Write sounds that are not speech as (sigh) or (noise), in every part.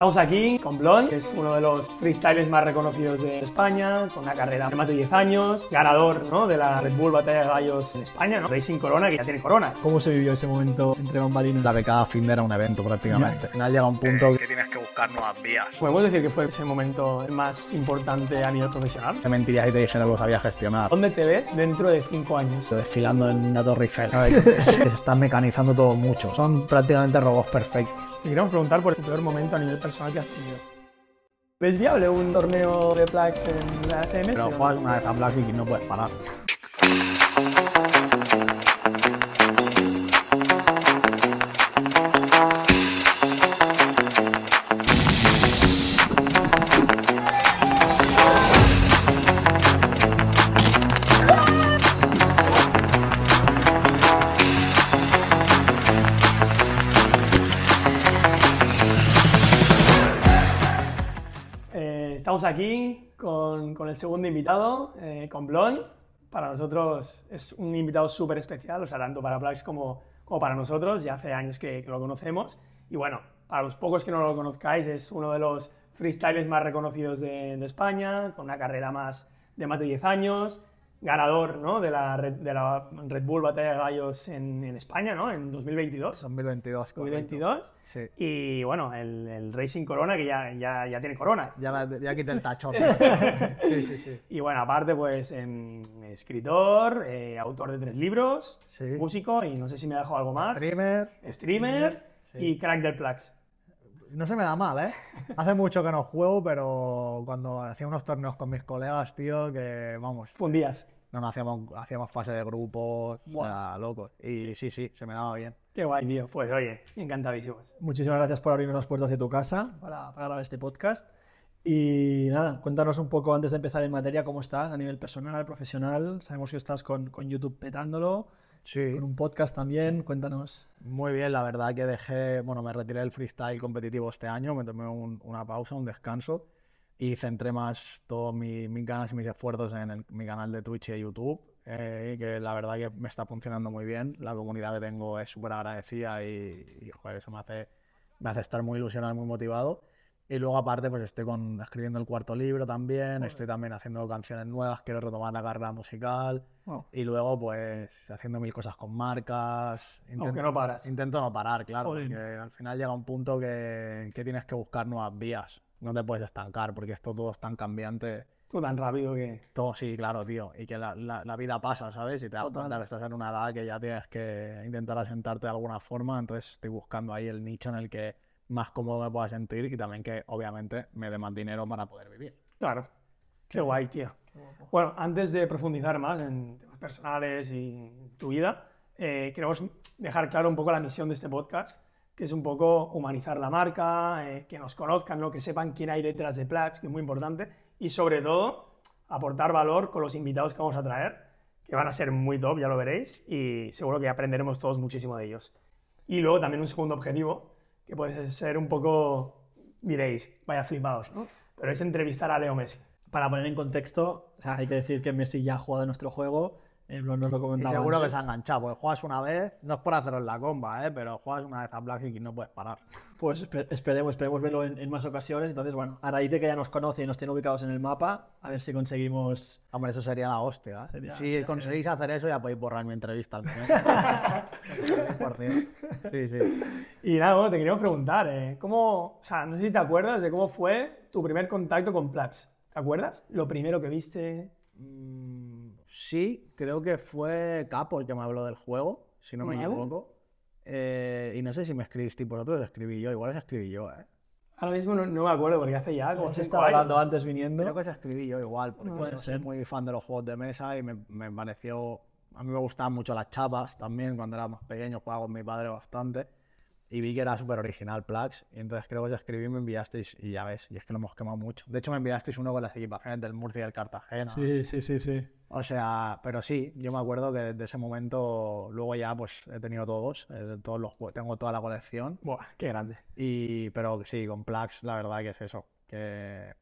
Estamos aquí con Blond, que es uno de los freestylers más reconocidos de España, con una carrera de más de 10 años, ganador ¿no? de la Red Bull Batalla de Gallos en España, ¿no? Racing Corona, que ya tiene Corona. ¿Cómo se vivió ese momento entre bambalinas? La de cada fin de era un evento prácticamente. Al final llega un punto que tienes que buscar nuevas vías. ¿Podemos decir que fue ese momento el más importante a nivel profesional? Te mentirías y te dijera que lo sabía gestionar. ¿Dónde te ves dentro de 5 años? Estoy desfilando en una Torre Eiffel. (laughs) Se están mecanizando todo mucho. Son prácticamente robots perfectos. Te queríamos preguntar por tu peor momento a nivel personal que has tenido. ¿Ves viable un torneo de Plax en la SMS? Pero juegas una vez a Black y no puedes parar. (laughs) estamos aquí con, con el segundo invitado, eh, con Blond. Para nosotros es un invitado súper especial, o sea, tanto para Plax como, como para nosotros. Ya hace años que, que lo conocemos. Y bueno, para los pocos que no lo conozcáis, es uno de los freestylers más reconocidos de, de España, con una carrera más, de más de 10 años. Ganador ¿no? de, la Red, de la Red Bull Batalla de Gallos en, en España ¿no? en 2022. 2022. correcto. 2022. Sí. Y bueno, el, el Racing Corona, que ya, ya, ya tiene Corona. Ya, la- ya quité el tachón. (laughs) sí, sí, sí. Y bueno, aparte, pues em, escritor, eh, autor de tres libros, Sí. músico y no sé si me ha dejado algo más. Streamer. Streamer Sí. y crack del Plax. No se me da mal, ¿eh? (laughs) Hace mucho que no juego, pero cuando hacía unos torneos con mis colegas, tío, que vamos, Fundías. no, no hacíamos, hacíamos fase de grupos, era loco. Y sí, sí, se me daba bien. Qué guay, tío. Pues oye, encantadísimos. Muchísimas gracias por abrirnos las puertas de tu casa para, para grabar este podcast. Y nada, cuéntanos un poco antes de empezar en materia cómo estás a nivel personal, profesional. Sabemos que estás con, con YouTube petándolo, Sí. con un podcast también. Cuéntanos. Muy bien, la verdad que dejé, bueno, me retiré del freestyle competitivo este año, me tomé un- una pausa, un descanso y centré más todos mi- mis ganas y mis esfuerzos en el- mi canal de Twitch y de YouTube, eh, que la verdad que me está funcionando muy bien, la comunidad que tengo es súper agradecida y, y, joder, eso me hace, me hace estar muy ilusionado y muy motivado. Y luego aparte pues estoy con, escribiendo el cuarto libro también, estoy también haciendo canciones nuevas, quiero retomar la carrera musical. Wow. Y luego, pues, haciendo mil cosas con marcas. Aunque no paras. Intento no parar, claro, porque al final llega un punto que, que tienes que buscar nuevas vías. No te puedes estancar, porque esto todo es tan cambiante. Tú tan rápido que... Todo, sí, claro, tío. Y que la, la- la vida pasa, ¿sabes? Y te das cuenta que estás en una edad que ya tienes que intentar asentarte de alguna forma. Entonces estoy buscando ahí el nicho en el que más cómodo me pueda sentir y también que, obviamente, me dé más dinero para poder vivir. Claro. Qué guay, tío. Bueno, antes de profundizar más en temas personales y tu vida, eh, queremos dejar claro un poco la misión de este podcast, que es un poco humanizar la marca, eh, que nos conozcan, ¿no? que sepan quién hay detrás de Plax, que es muy importante, y sobre todo aportar valor con los invitados que vamos a traer, que van a ser muy top, ya lo veréis, y seguro que aprenderemos todos muchísimo de ellos. Y luego también un segundo objetivo, que puede ser un poco, diréis, vaya flipados, ¿no? Pero es entrevistar a Leo Messi. Para poner en contexto, o sea, hay que decir que Messi ya ha jugado en nuestro juego. eh, nos lo Y comentaba seguro que antes. se ha enganchado, porque juegas una vez, no es por haceros la comba, ¿eh? pero juegas una vez a Black y no puedes parar. Pues espe- esperemos, esperemos verlo en, en más ocasiones. Entonces, bueno, a raíz de que ya nos conoce y nos tiene ubicados en el mapa, a ver si conseguimos. Hombre, eso sería la hostia. ¿eh? Sería- si sería conseguís hacer eso, ya podéis borrar mi entrevista. al final. (laughs) 100%. Sí, sí. Y nada, bueno, te queríamos preguntar, eh, ¿cómo, o sea, no sé si te acuerdas de cómo fue tu primer contacto con Plax? ¿Te acuerdas? Lo primero que viste. Mm, sí, creo que fue Capo el que me habló del juego, si no me Vale. equivoco. Eh, y no sé si me escribisteis vosotros escribí yo, igual os escribí yo, ¿eh? Ahora mismo no, no me acuerdo porque hace ya como cinco estaba años. hablando antes viniendo. Creo que os escribí yo igual, porque Puede yo soy ser. muy fan de los juegos de mesa y me, me pareció... A mí me gustaban mucho las chapas también, cuando era más pequeño jugaba con mi padre bastante y vi que era súper original Plax y entonces creo que os escribí y me enviasteis y ya ves, y es que lo hemos quemado mucho. De hecho me enviasteis uno con las equipaciones del Murcia y del Cartagena. Sí, sí, sí, sí. O sea, pero sí, yo me acuerdo que desde ese momento luego ya pues he tenido todos, eh, todos los tengo toda la colección Buah, qué grande. y pero sí, con Plax la verdad que es eso, que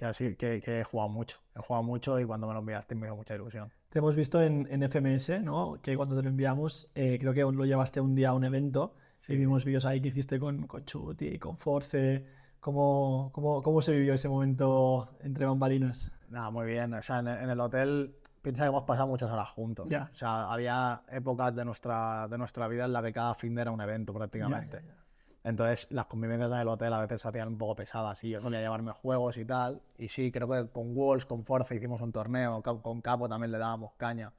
que, así, que, que he jugado mucho, he jugado mucho y cuando me lo enviaste me dio mucha ilusión. Te hemos visto en, en FMS, ¿no? Que cuando te lo enviamos, eh, creo que lo llevaste un día a un evento y vimos vídeos ahí que hiciste con, con Chut y con Force, ¿Cómo, cómo, cómo se vivió ese momento entre bambalinas? Nada, muy bien. O sea, en, en el hotel piensa que hemos pasado muchas horas juntos. Ya. O sea, había épocas de nuestra, de nuestra vida en la que cada fin de era un evento prácticamente. Ya, ya. Entonces, las convivencias en el hotel a veces se hacían un poco pesadas. Y yo solía llevarme juegos y tal. Y sí, creo que con Wolves, con Forza hicimos un torneo. Con Capo también le dábamos caña.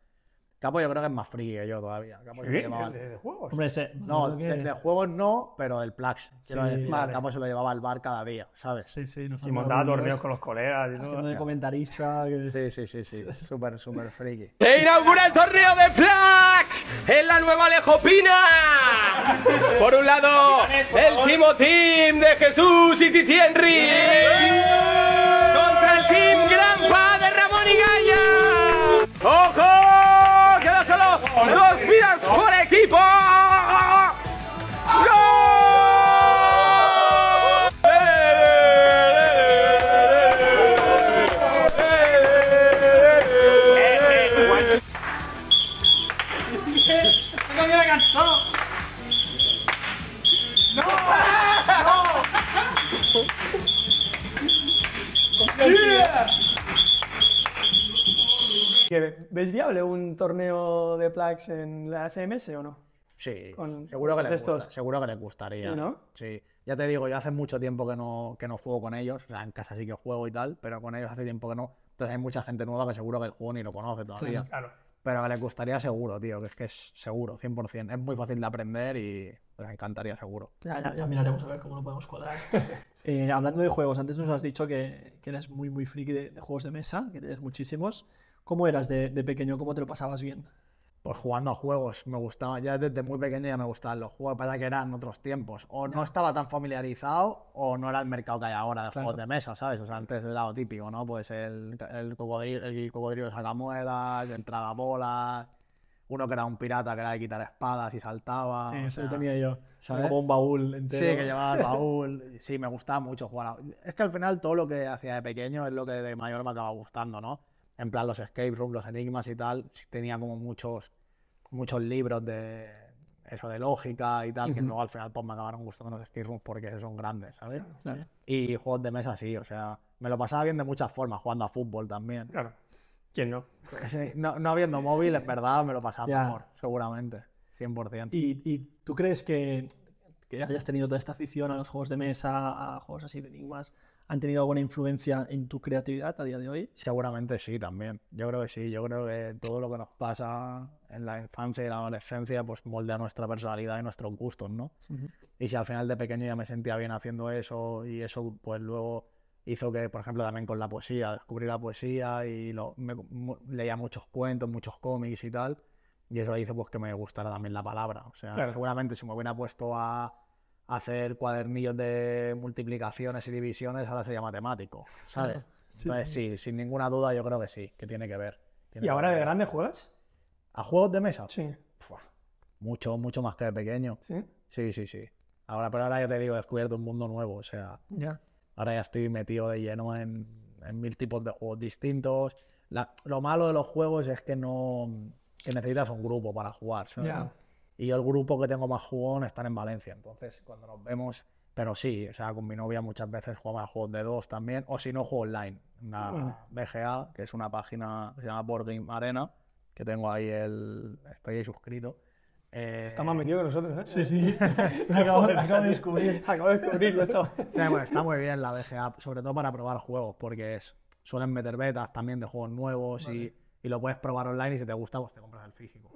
Capo yo creo que es más friki que yo todavía. Capo llevaba- de, de juegos. Hombre, ese, No, que- de, de juegos no, pero del Plax. Quiero Sí, decir, vale. Capo se lo llevaba al bar cada día, ¿sabes? Sí, sí, nos y montaba torneos con los colegas y todo. haciendo de comentarista. que- Sí, sí, sí, sí. Súper, súper friki. (laughs) Se inaugura el torneo de Plax en la nueva Alejopina. Por un lado, el Timo Team de Jesús y Titi Henry. Contra el Team Grampa de Ramón y Gaya. ¡Ojo! Dos vidas por equipo. ¿Que ¿Ves viable un torneo de Plax en la FMS o no? Sí, Con seguro que, les estos. gusta, seguro que les gustaría. Sí, ¿no? Sí. Ya te digo, yo hace mucho tiempo que no, que no juego con ellos. O sea, en casa sí que juego y tal, pero con ellos hace tiempo que no. Entonces hay mucha gente nueva que seguro que el juego ni lo conoce todavía. Claro. Pero que les gustaría seguro, tío, que es que es seguro, 100%. Es muy fácil de aprender y les encantaría seguro. Ya, ya, ya miraremos a ver cómo lo podemos cuadrar. (laughs) Eh, hablando de juegos, antes nos has dicho que, que eres muy, muy friki de, de juegos de mesa, que tienes muchísimos. ¿Cómo eras de, de pequeño? ¿Cómo te lo pasabas bien? Pues jugando a juegos, me gustaba, ya desde muy pequeño ya me gustaban los juegos, para que eran otros tiempos. O no estaba tan familiarizado o no era el mercado que hay ahora de Claro. juegos de mesa, ¿sabes? O sea, antes era lo típico, ¿no? Pues el, el cocodrilo, el cocodrilo de sacamuelas, el tragabolas, uno que era un pirata que era de quitar espadas y saltaba. Sí, eso lo tenía yo. ¿sabes? Como un baúl Sí, entero. que llevaba el (laughs) baúl. Sí, me gustaba mucho jugar. a- Es que al final todo lo que hacía de pequeño es lo que de mayor me acaba gustando, ¿no? En plan los escape rooms, los enigmas y tal. Tenía como muchos, muchos libros de eso de lógica y tal, que luego al final pues me acabaron gustando los escape rooms porque son grandes, ¿sabes? Claro. Y juegos de mesa sí, o sea, me lo pasaba bien de muchas formas, jugando a fútbol también. Claro. ¿Quién no? (laughs) Sí, no, no habiendo móvil, en verdad, me lo pasaba mejor, seguramente, 100%. ¿Y, y tú crees que, que hayas tenido toda esta afición a los juegos de mesa, a juegos así de enigmas, han tenido alguna influencia en tu creatividad a día de hoy? Seguramente sí, también. Yo creo que sí. Yo creo que todo lo que nos pasa en la infancia y la adolescencia, pues moldea nuestra personalidad y nuestros gustos, ¿no? Y si al final de pequeño ya me sentía bien haciendo eso y eso, pues luego hizo que, por ejemplo, también con la poesía, descubrí la poesía y lo, me- leía muchos cuentos, muchos cómics y tal. Y eso hizo pues que me gustara también la palabra. O sea, Claro. seguramente si me hubiera puesto a hacer cuadernillos de multiplicaciones y divisiones, ahora sería matemático, ¿sabes? Sí, Entonces sí, sin ninguna duda yo creo que sí, que tiene que ver. tiene ¿Y que ahora de grande juegas? ¿A juegos de mesa? Sí. Mucho, mucho más que de pequeño. ¿Sí? Sí, sí, sí. Ahora, pero ahora ya te digo, he descubierto un mundo nuevo. O sea, Ya. ahora ya estoy metido de lleno en, en mil tipos de juegos distintos. La- lo malo de los juegos es que no que necesitas un grupo para jugar. ¿sabes? Ya. Y yo el grupo que tengo más jugón están en Valencia. Entonces, cuando nos vemos, pero sí, o sea, con mi novia muchas veces jugamos a juegos de dos también, o si no, juego online. Una Bueno. BGA, que es una página que se llama Board Game Arena, que tengo ahí el. Estoy ahí suscrito. Eh, Está más metido que nosotros, ¿eh? Sí, sí. (laughs) Lo acabo, lo acabo de descubrir. (laughs) Acabo de descubrirlo, chaval. Sí, bueno, está muy bien la BGA, sobre todo para probar juegos, porque es, suelen meter betas también de juegos nuevos y, y lo puedes probar online y si te gusta, pues te compras el físico.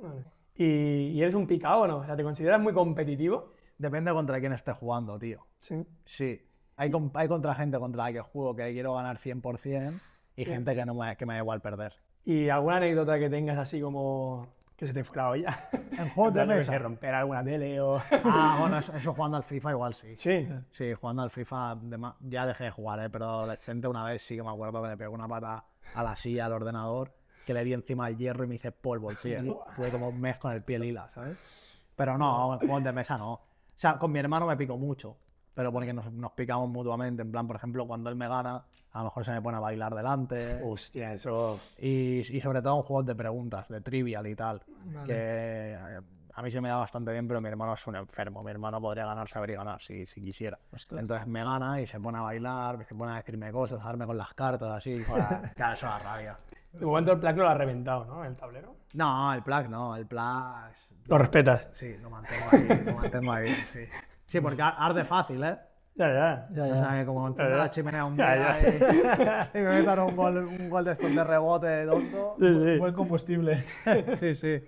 ¿Y, y eres un picado o no? O sea, ¿te consideras muy competitivo? Depende contra quién estés jugando, tío. Sí. Sí, hay, con- hay contra gente contra la que juego que quiero ganar 100% y gente que, no me, que me da igual perder. ¿Y alguna anécdota que tengas así como que se te fue la olla? En (laughs) juegos de mesa. sé, romper alguna tele o... Ah, bueno, eso, eso jugando al FIFA igual sí. Sí. Sí, jugando al FIFA ya dejé de jugar, ¿eh? pero adolescente una vez sí que me acuerdo que le pegó una pata a la silla al ordenador, que le di encima el hierro y me hice polvo el pie. Tuve como un mes con el pie lila, ¿sabes? Pero no, juegos de mesa no. O sea, con mi hermano me pico mucho, pero porque nos, nos picamos mutuamente. En plan, por ejemplo, cuando él me gana, a lo mejor se me pone a bailar delante. Hostia, eso... Y, y sobre todo en juegos de preguntas, de trivial y tal. Que eh, a mí se me da bastante bien, pero mi hermano es un enfermo. Mi hermano podría ganar, saber y ganar si, si quisiera. Entonces me gana y se pone a bailar, se pone a decirme cosas, a darme con las cartas, así. Para... (laughs) claro, eso da rabia. De momento el plug no lo ha reventado, ¿no? El tablero. No, el plug no, el plug. Lo respetas. Sí, lo mantengo ahí, lo mantengo ahí, sí. Sí, porque arde fácil, ¿eh? Ya, ya. Ya, O ya. sea, que como enciende Ya, ya. la chimenea un Ya, día y, (laughs) y me metan un gol, un gol de estos de rebote tonto. Sí, sí. Buen combustible. (laughs) Sí, sí.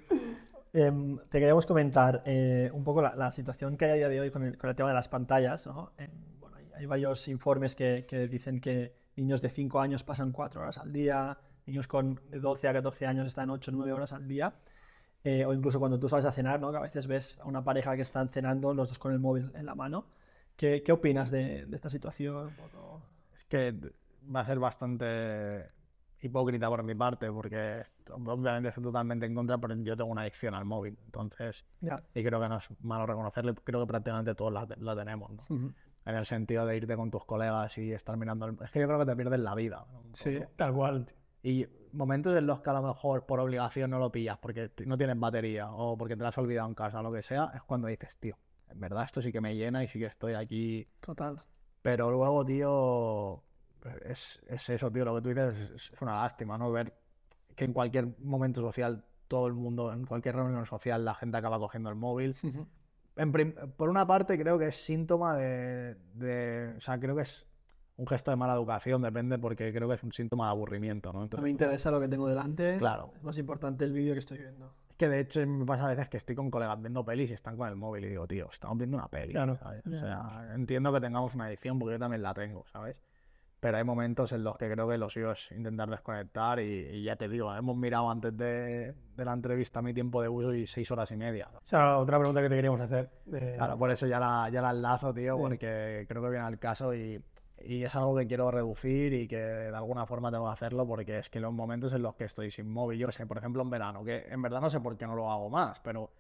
Em, te queríamos comentar eh, un poco la, la situación que hay a día de hoy con el, con el tema de las pantallas. ¿no? Em, bueno, hay, hay varios informes que, que dicen que niños de 5 años pasan 4 horas al día, niños con de 12 a 14 años están 8 o 9 horas al día. Eh, o incluso cuando tú sales a cenar, ¿no? que a veces ves a una pareja que están cenando los dos con el móvil en la mano. ¿Qué, qué opinas de, de esta situación? Es que va a ser bastante hipócrita por mi parte, porque obviamente estoy totalmente en contra, pero yo tengo una adicción al móvil. Entonces, Ya. y creo que no es malo reconocerlo, y creo que prácticamente todos la, la tenemos, ¿no? Ujú. En el sentido de irte con tus colegas y estar mirando el... Es que yo creo que te pierdes la vida. ¿no? Sí. poco. Tal cual. Y momentos en los que a lo mejor por obligación no lo pillas porque no tienes batería o porque te lo has olvidado en casa lo que sea, es cuando dices, tío, en verdad esto sí que me llena y sí que estoy aquí. Total. Pero luego, tío, es, es eso, tío, lo que tú dices es, es una lástima, ¿no? Ver que en cualquier momento social, todo el mundo, en cualquier reunión social, la gente acaba cogiendo el móvil. Ujú. En prim- por una parte, creo que es síntoma de, de- O sea, creo que es un gesto de mala educación, depende, porque creo que es un síntoma de aburrimiento, ¿no? No Entonces, me interesa lo que tengo delante. Claro. Es más importante el vídeo que estoy viendo. Es que de hecho me pasa a veces que estoy con colegas viendo pelis y están con el móvil y digo, tío, estamos viendo una peli. Claro. ¿sabes? O sea, entiendo que tengamos una adicción porque yo también la tengo, ¿sabes? Pero hay momentos en los que creo que lo suyo es intentar desconectar y, y ya te digo, hemos mirado antes de, de la entrevista mi tiempo de uso y seis horas y media. Esa era otra pregunta que te queríamos hacer. de- Claro, por eso ya la, ya la enlazo, tío, Sí. porque creo que viene al caso y, y es algo que quiero reducir y que de alguna forma tengo que hacerlo porque es que los momentos en los que estoy sin móvil, yo sé, por ejemplo en verano, que en verdad no sé por qué no lo hago más, pero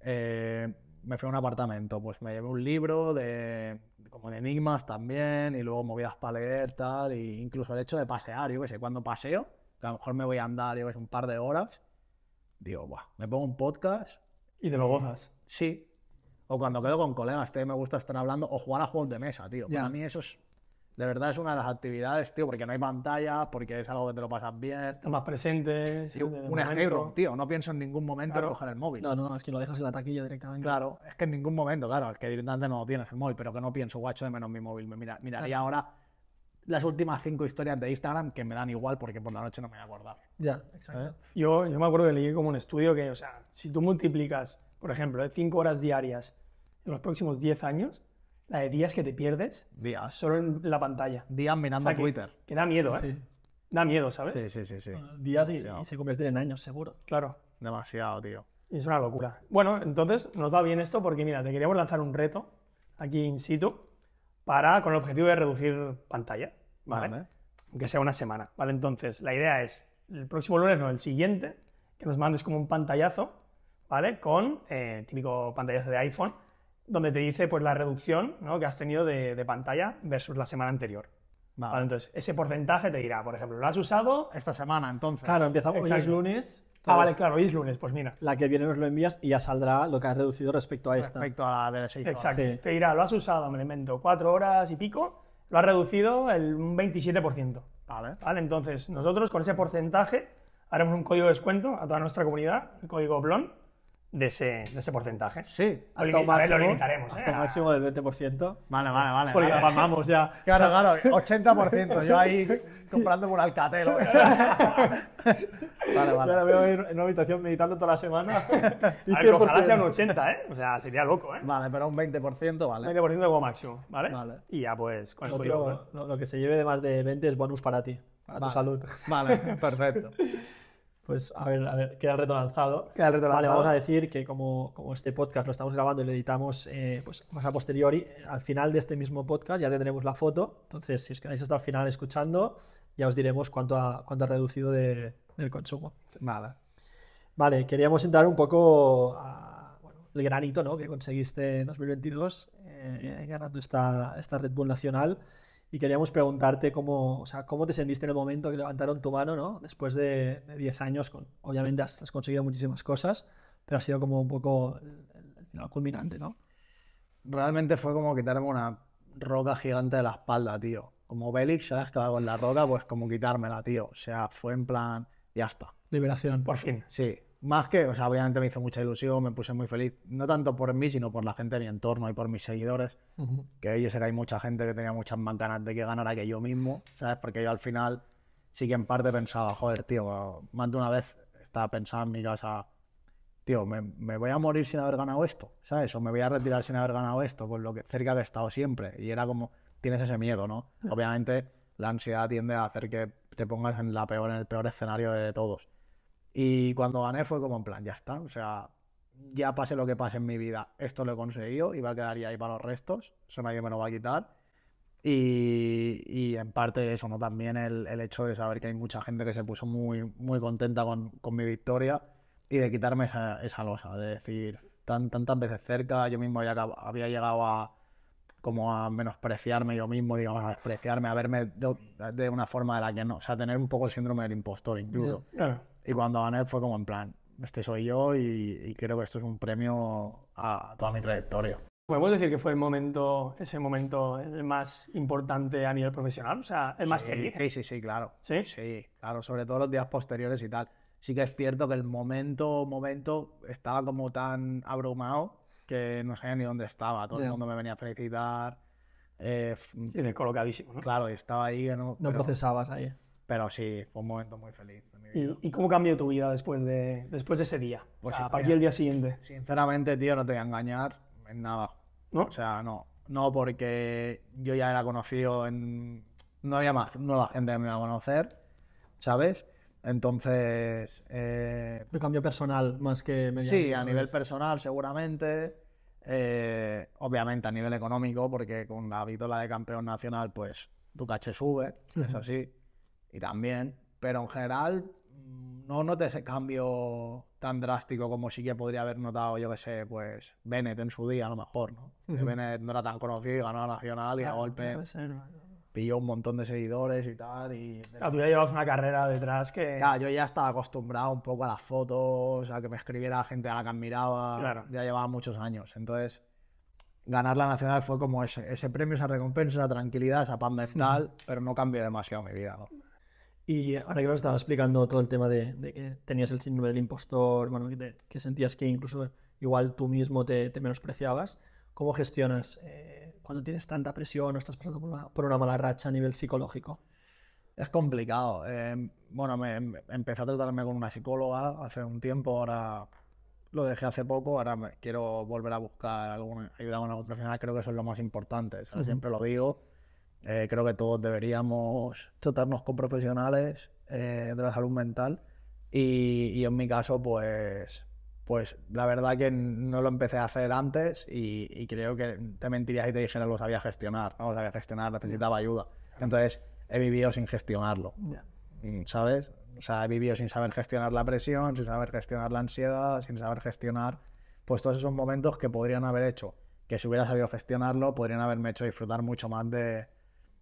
eh, me fui a un apartamento, pues me llevé un libro de como de enigmas también y luego movidas para leer, tal, e incluso el hecho de pasear, yo qué sé, cuando paseo, que a lo mejor me voy a andar, yo qué sé, un par de horas, digo, Buah, me pongo un podcast Y te lo gozas. Sí. O cuando quedo con colegas, tío, me gusta estar hablando o jugar a juegos de mesa, tío. Ya. Para mí eso es, de verdad es una de las actividades, tío, porque no hay pantalla, porque es algo que te lo pasas bien. Estás más presente. Sí, un escape tío, no pienso en ningún momento Claro. en coger el móvil. No, no, es que lo dejas en la taquilla directamente. Claro, es que en ningún momento, claro, es que directamente no lo tienes el móvil, pero que no pienso, guacho de menos mi móvil. Mira, miraría ahora las últimas cinco historias de Instagram que me dan igual porque por la noche no me voy a acordar. Ya, exacto. ¿eh? Yo, yo me acuerdo que leí como un estudio que, o sea, si tú multiplicas, por ejemplo, 5 horas diarias en los próximos 10 años, la de días que te pierdes Días. solo en la pantalla. Días mirando O sea, que- Twitter. Que da miedo, ¿eh? Sí. Da miedo, ¿sabes? Sí, sí, sí, sí. Días y, se convierten en años, seguro. Claro. Demasiado, tío. Y es una locura. Bueno, entonces nos va bien esto porque, mira, te queríamos lanzar un reto aquí in situ para, con el objetivo de reducir pantalla, ¿vale? Vale. Aunque sea una semana, ¿vale? Entonces, la idea es, el próximo lunes, no, el siguiente, que nos mandes como un pantallazo, ¿vale? Con eh, típico pantallazo de iPhone, donde te dice, pues, la reducción ¿no? que has tenido de, de pantalla versus la semana anterior. Vale. ¿vale? Entonces, ese porcentaje te dirá, por ejemplo, ¿lo has usado? Esta semana, entonces. Claro, empieza hoy es lunes. Ah, vale, entonces, claro, hoy es lunes, pues mira. La que viene nos lo envías y ya saldrá lo que has reducido respecto a esta. Respecto a la de 6 horas. Exacto. Sí. Te dirá, lo has usado, me lo invento, cuatro horas y pico, lo has reducido el un 27%. Vale. ¿Vale? Entonces, nosotros con ese porcentaje haremos un código de descuento a toda nuestra comunidad, el código BLON, de ese, de ese porcentaje. Sí. Lo Hasta un limi- a ver, lo máximo, limitaremos, ¿eh? hasta un máximo del 20%. Vale, vale, vale. Porque vale. palmamos ya. (laughs) Claro, claro, 80%. Yo ahí (laughs) comprando un Alcatel. ¿eh? vale, vale. veo en en una habitación meditando toda la semana. Y (laughs) A ver, ojalá 100%. sea un 80, ¿eh? O sea, sería loco, ¿eh? Vale, pero un 20%, vale. 20% como máximo, ¿vale? Vale. Y ya pues con el Lo, código otro- lo- lo que se lleve de más de 20 es bonus para ti, para Vale. tu salud. Vale, perfecto. Pues a ver, a ver, queda el reto lanzado. Queda el reto Vale, lanzado. vamos a decir que como, como este podcast lo estamos grabando y lo editamos eh, pues más a posteriori, eh, al final de este mismo podcast ya tendremos la foto. Entonces, si os quedáis hasta el final escuchando, ya os diremos cuánto ha, cuánto ha reducido de- del consumo. Vale. Vale, queríamos entrar un poco a bueno, el granito ¿no? que conseguiste en 2022 eh, ganando esta, esta Red Bull Nacional. Y queríamos preguntarte cómo, o sea, cómo te sentiste en el momento que levantaron tu mano, ¿no? Después de, de 10 años, con, obviamente has, has conseguido muchísimas cosas, pero ha sido como un poco el, final culminante, ¿no? Realmente fue como quitarme una roca gigante de la espalda, tío. Como Bélix, ¿sabes? Que con la roca, pues como quitármela, tío. O sea, fue en plan, ya está. Liberación. Por fin. Sí, más que, o sea, obviamente me hizo mucha ilusión, me puse muy feliz, no tanto por mí, sino por la gente de mi entorno y por mis seguidores, Ujú. que yo sé que hay mucha gente que tenía muchas más ganas de que ganara que yo mismo, ¿sabes? Porque yo al final sí que en parte pensaba, joder, tío, más de una vez estaba pensando en mi casa, tío, me, me voy a morir sin haber ganado esto, ¿sabes? O me voy a retirar sin haber ganado esto, por lo que cerca que he estado siempre. Y era como, tienes ese miedo, ¿no? (laughs) Obviamente la ansiedad tiende a hacer que te pongas en, la peor, en el peor escenario de todos. Y cuando gané fue como en plan, ya está, o sea, ya pase lo que pase en mi vida, esto lo he conseguido y va a quedar ya ahí para los restos, eso nadie me lo va a quitar. Y, y en parte eso, ¿no? También el, el hecho de saber que hay mucha gente que se puso muy, muy contenta con, con mi victoria y de quitarme esa, esa losa, de decir, tan, tantas veces cerca, yo mismo acab- había llegado a como a menospreciarme yo mismo, digamos, a despreciarme, a verme de, de una forma de la que no, o sea, tener un poco el síndrome del impostor incluso. Claro. Y cuando gané fue como en plan, este soy yo y, y creo que esto es un premio a toda mi trayectoria. ¿Podemos decir que fue el momento, ese momento, el más importante a nivel profesional? O sea, el más Sí, feliz. Sí, sí, sí, claro. ¿Sí? Sí, claro, sobre todo los días posteriores y tal. Sí que es cierto que el momento, momento, estaba como tan abrumado que no sabía ni dónde estaba. Todo Ya. el mundo me venía a felicitar. eh, f- Sí, colocadísimo, ¿no? claro, y estaba ahí. que No, No pero, procesabas ahí. Pero sí, fue un momento muy feliz de mi vida. ¿Y, y cómo cambió tu vida después de, después de ese día? Pues o sea, a partir del día siguiente, Sinceramente, tío, no te voy a engañar en nada. ¿no? O sea, no. No, porque yo ya era conocido en. No había más nueva gente que me iba a conocer, ¿sabes? Entonces. eh, Un cambio personal más que sí, a ¿no? nivel personal, seguramente. eh, obviamente a nivel económico, porque con la vitola de campeón nacional, pues tu caché sube, sí. Y también. Pero en general, mm, no noté ese cambio tan drástico como sí que podría haber notado, yo que sé, pues Bennett en su día, a lo mejor, ¿no? (laughs) Bennett no era tan conocido y ganó la nacional y a Claro, golpe ser, ¿no? pilló un montón de seguidores y tal. Y Claro, tú ya llevas una carrera detrás que... Claro, yo ya estaba acostumbrado un poco a las fotos, a que me escribiera gente a la que admiraba. Claro. Ya llevaba muchos años. Entonces, ganar la nacional fue como ese, ese premio, esa recompensa, esa tranquilidad, esa paz mental, pero no cambió demasiado mi vida. ¿no? Y ahora que nos estabas explicando todo el tema de, de que tenías el síndrome del impostor, bueno, que, te- que sentías que incluso igual tú mismo te, te menospreciabas, ¿cómo gestionas eh, cuando tienes tanta presión o estás pasando por una, por una mala racha a nivel psicológico? Es complicado. eh, bueno, me, me- empecé a tratarme con una psicóloga hace un tiempo, ahora lo dejé hace poco, ahora me- quiero volver a buscar alguna ayuda con algún profesional, creo que eso es lo más importante, siempre lo digo. Eh, creo que todos deberíamos tratarnos con profesionales eh, de la salud mental y, y en mi caso, pues, pues la verdad que no lo empecé a hacer antes y, y creo que te mentiría si te dijera lo sabía gestionar, no lo sabía gestionar, necesitaba ayuda. Entonces he vivido sin gestionarlo. Mm, ¿sabes? O sea, he vivido sin saber gestionar la presión, sin saber gestionar la ansiedad, sin saber gestionar, pues todos esos momentos que podrían haber hecho, que si hubiera sabido gestionarlo, podrían haberme hecho disfrutar mucho más de,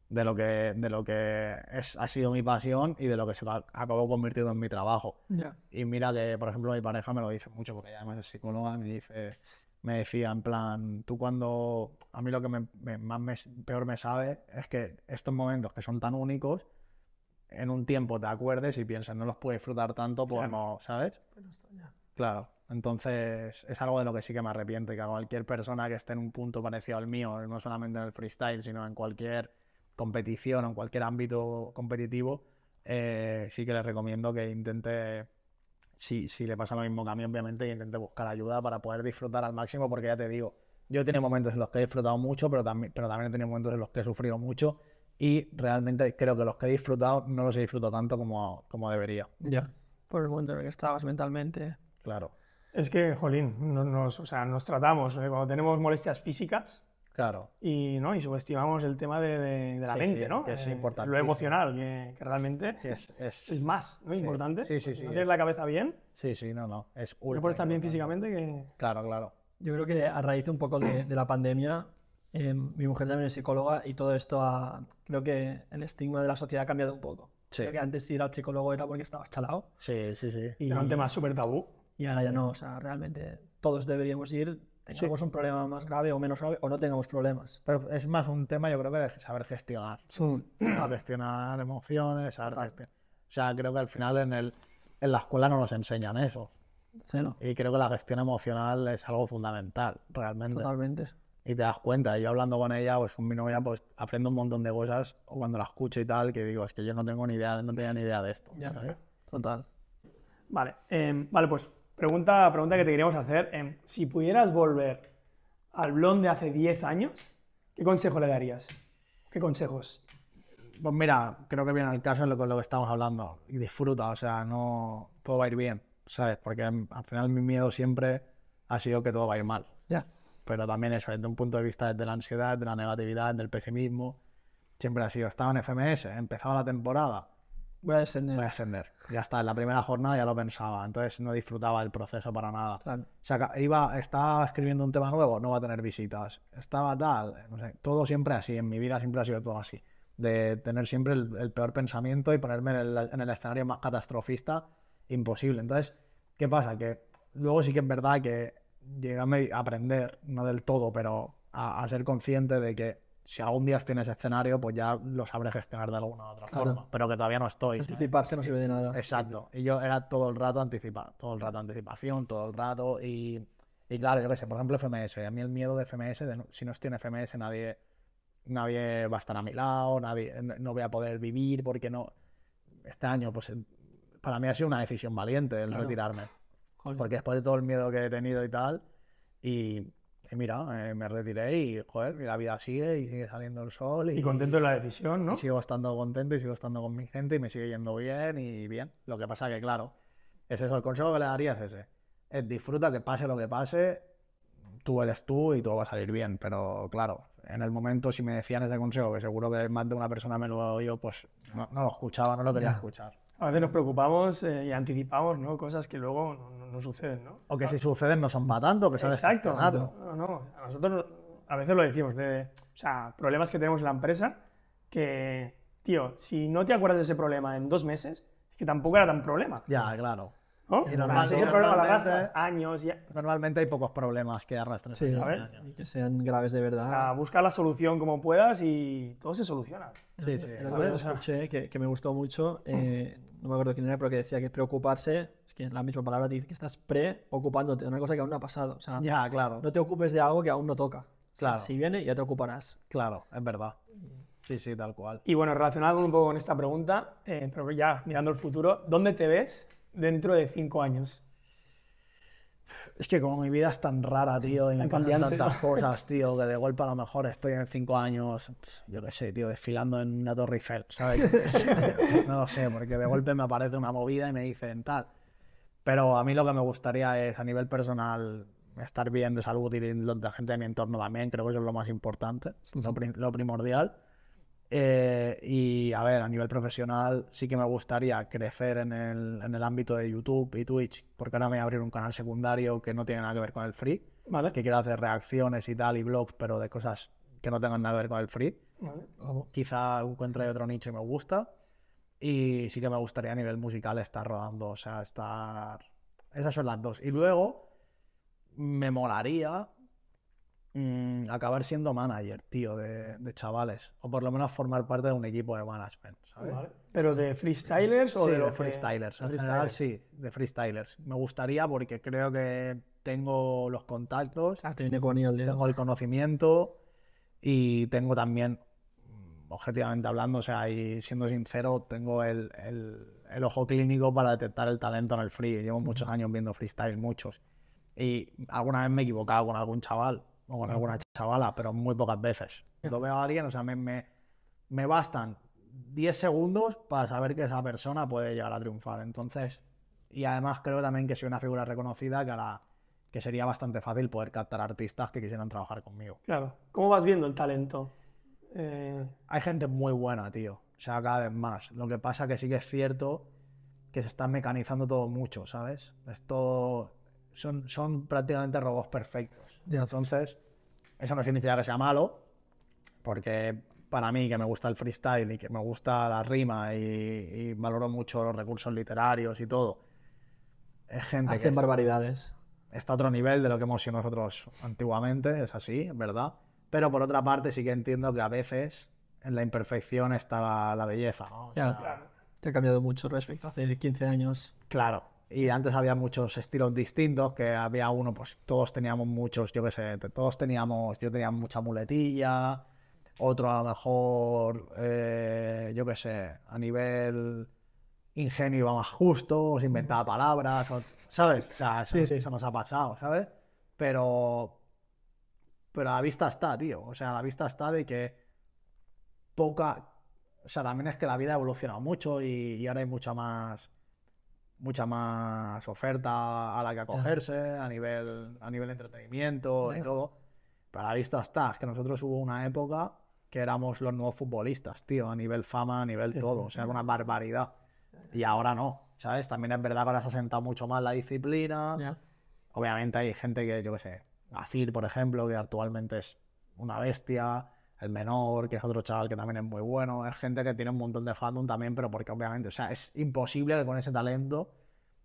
de lo que, de lo que es, ha sido mi pasión y de lo que se acabó convirtiendo en mi trabajo. Ya. Y mira que, por ejemplo, mi pareja me lo dice mucho, porque ella además es psicóloga, me dice, me decía en plan, tú cuando, a mí lo que me, me- más me- peor me sabe es que estos momentos que son tan únicos, en un tiempo te acuerdes y piensas, no los puedo disfrutar tanto, pues Claro. no, ¿sabes? Pero esto ya. Claro. Entonces, es algo de lo que sí que me arrepiento y que a cualquier persona que esté en un punto parecido al mío, no solamente en el freestyle, sino en cualquier competición o en cualquier ámbito competitivo, eh, sí que le recomiendo que intente, si, si le pasa lo mismo que a mí, obviamente, que intente buscar ayuda para poder disfrutar al máximo, porque ya te digo, yo he tenido momentos en los que he disfrutado mucho, pero también, pero también he tenido momentos en los que he sufrido mucho y realmente creo que los que he disfrutado no los he disfrutado tanto como, como debería. Ya. Por el momento en el que estabas mentalmente. Claro, Es que, jolín, no- nos, o sea, nos tratamos eh, cuando tenemos molestias físicas claro. y, ¿no? y subestimamos el tema de, de- de la Sí, mente, sí, ¿no? que es Eh, importantísimo. Lo emocional, que, que realmente Sí, es, es- es más ¿no? Sí. importante. Sí, sí, Si sí, no tienes es- la cabeza bien, Sí, sí, no, no. Es no ultra por estar bien importante. físicamente que... Claro, claro. Yo creo que a raíz un poco de, de la pandemia, Eh, mi mujer también es psicóloga y todo esto ha- creo que el estigma de la sociedad ha cambiado un poco. Sí. Creo que antes ir al psicólogo era porque estabas chalado Sí, sí, sí. y, Era un tema súper tabú. y ahora ya no. O sea, realmente todos deberíamos ir, tengamos un problema más grave o menos grave o no tengamos problemas. Pero es más un tema, yo creo que de saber gestionar. Saber gestionar emociones, saber gestionar. O sea, creo que al final en, el, en la escuela no nos enseñan eso. Cero. Y creo que la gestión emocional es algo fundamental, realmente. Totalmente. Y te das cuenta, yo hablando con ella, pues con mi novia, pues aprendo un montón de cosas, o cuando la escucho y tal, que digo, es que yo no tengo ni idea, no tenía ni idea de esto. Ya. ¿sabes? Total. Vale, em, vale, pues pregunta, pregunta que te queríamos hacer. em, si pudieras volver al blond de hace 10 años, ¿qué consejo le darías? ¿Qué consejos? Pues mira, creo que viene al caso lo, con lo que estamos hablando. Y disfruta, o sea, no todo va a ir bien, ¿sabes? Porque mm, al final mi miedo siempre ha sido que todo va a ir mal. Ya. Pero también eso, desde un punto de vista desde la ansiedad, de la negatividad, del pesimismo, siempre ha sido. Estaba en FMS, empezaba la temporada, Voy a descender. voy a ascender. Ya está, en la primera jornada ya lo pensaba, entonces no disfrutaba del proceso para nada. Claro. O sea, iba, estaba escribiendo un tema nuevo, no va a tener visitas. Estaba tal, no sé, todo siempre así, en mi vida siempre ha sido todo así. De tener siempre el, el peor pensamiento y ponerme en el, en el escenario más catastrofista imposible. Entonces, ¿qué pasa? Que luego sí que es verdad que llegué a aprender, no del todo, pero a, a ser consciente de que si algún día estoy en ese escenario, pues ya lo sabré gestionar de alguna u otra Claro. forma. Pero que todavía no estoy. ¿sabes? Anticiparse no sirve de nada. Exacto. Y yo era todo el rato anticipar, todo el rato anticipación, todo el rato. Y, y claro, yo qué sé, por ejemplo, FMS. A mí el miedo de FMS, de no- si no estoy en FMS, nadie, nadie va a estar a mi lado, nadie, no, voy a poder vivir porque no. Este año, pues para mí ha sido una decisión valiente el Claro. retirarme. Joder. Porque después de todo el miedo que he tenido y tal, y, mira, eh, me retiré y, joder, la vida sigue y sigue saliendo el sol. Y contento de la decisión, ¿no? Y sigo estando contento y sigo estando con mi gente y me sigue yendo bien y bien. Lo que pasa que, claro, es eso. El consejo que le daría es ese. Es disfruta que pase lo que pase, tú eres tú y todo va a salir bien. Pero, claro, en el momento si me decían ese consejo, que seguro que más de una persona me lo ha oído, pues no, no lo escuchaba, no lo quería Ya. escuchar. A veces nos preocupamos eh, y anticipamos, ¿no? Cosas que luego no, no- no suceden, ¿no? O que si suceden no son para tanto, que Exacto. No, no. A nosotros a veces lo decimos, de, o sea, problemas que tenemos en la empresa que, tío, si no te acuerdas de ese problema en dos meses, es que tampoco era tan problema. Ya, claro. ¿no? Y O normal- ese problema lo arrastras años ya. Normalmente hay pocos problemas que arrastran. Sí, ¿sabes? Y que sean graves de O verdad. sea, busca la solución como puedas y todo se soluciona. Sí, sí. Escuché que, que me gustó mucho, eh, no me acuerdo quién era, pero que decía que preocuparse, es que es la misma palabra, te dice que estás preocupándote de una cosa que aún no ha pasado. O sea, Ya, claro. no te ocupes de algo que aún no toca. Claro. Si viene, ya te ocuparás. Claro, es verdad. Sí, sí, tal cual. Y bueno, relacionado con un poco con esta pregunta, eh, pero ya mirando el futuro, ¿dónde te ves dentro de cinco años? Es que como mi vida es tan rara, tío, y me pasan tantas (laughs) cosas, tío, que de golpe a lo mejor estoy en cinco años, yo qué sé, tío, desfilando en una Torre Eiffel, ¿sabes? (laughs) No lo sé, porque de golpe me aparece una movida y me dicen tal. Pero a mí lo que me gustaría es, a nivel personal, estar bien de salud y la gente de mi entorno también, creo que eso es lo más importante, lo primordial. Eh, y a ver, a nivel profesional sí que me gustaría crecer en el, en el ámbito de YouTube y Twitch, porque ahora me voy a abrir un canal secundario que no tiene nada que ver con el free, ¿Vale? que quiero hacer reacciones y tal y blogs, pero de cosas que no tengan nada que ver con el free. Vale. Quizá encuentre otro nicho y me gusta. Y sí que me gustaría a nivel musical estar rodando, o sea, estar... Esas son las dos. Y luego me molaría mm, acabar siendo manager, tío, de, de chavales. O por lo menos formar parte de un equipo de management, ¿sabes? Vale. ¿Pero de freestylers o Sí, de, de, que- freestylers. de En general, freestylers? sí, de freestylers. Me gustaría porque creo que tengo los contactos, Ah, te con dedo. tengo el conocimiento y tengo también, objetivamente hablando, o sea, y siendo sincero, tengo el, el- el ojo clínico para detectar el talento en el free. Llevo muchos años viendo freestyle, muchos. Y alguna vez me he equivocado con algún chaval o con alguna chavala, pero muy pocas veces. Lo veo a alguien, o sea, me, me, me bastan 10 segundos para saber que esa persona puede llegar a triunfar. Entonces, y además creo también que soy una figura reconocida que, hará- que sería bastante fácil poder captar artistas que quisieran trabajar conmigo. Claro. ¿Cómo vas viendo el talento? Eh, Hay gente muy buena, tío. O sea, cada vez más. Lo que pasa que sí que es cierto que se está mecanizando todo mucho, ¿sabes? Esto son, son prácticamente robots perfectos. Ya. Entonces, eso no significa que sea malo, porque para mí, que me gusta el freestyle y que me gusta la rima y, y valoro mucho los recursos literarios y todo, es gente que Hacen es- barbaridades. está a otro nivel de lo que hemos sido nosotros antiguamente, es así, es verdad. Pero por otra parte sí que entiendo que a veces en la imperfección está la, la belleza, ¿no? O Ya. sea, Te ha cambiado mucho respecto a hace 15 años. Claro. Y antes había muchos estilos distintos, que había uno, pues todos teníamos muchos, yo qué sé, todos teníamos, yo tenía mucha muletilla, otro a lo mejor, eh, yo qué sé, a nivel ingenio iba más justo, se inventaba palabras, o- ¿sabes? O sea, eso, Sí, sí. eso nos ha pasado, ¿sabes? Pero, pero a la vista está, tío. O sea, a la vista está de que poca, o sea, también es que la vida ha evolucionado mucho y, y ahora hay mucha más mucha más oferta a la que acogerse a nivel a nivel entretenimiento y todo. Pero a la vista está, es que nosotros hubo una época que éramos los nuevos futbolistas, tío, a nivel fama, a nivel Sí, todo, sí, o sea, era una barbaridad. Y ahora no, ¿sabes? También es verdad que ahora se ha sentado mucho más la disciplina. Ya. Obviamente hay gente que, yo qué sé, Azir, por ejemplo, que actualmente es una bestia, el menor, que es otro chaval que también es muy bueno, es gente que tiene un montón de fandom también, pero porque obviamente, o sea, es imposible que con ese talento,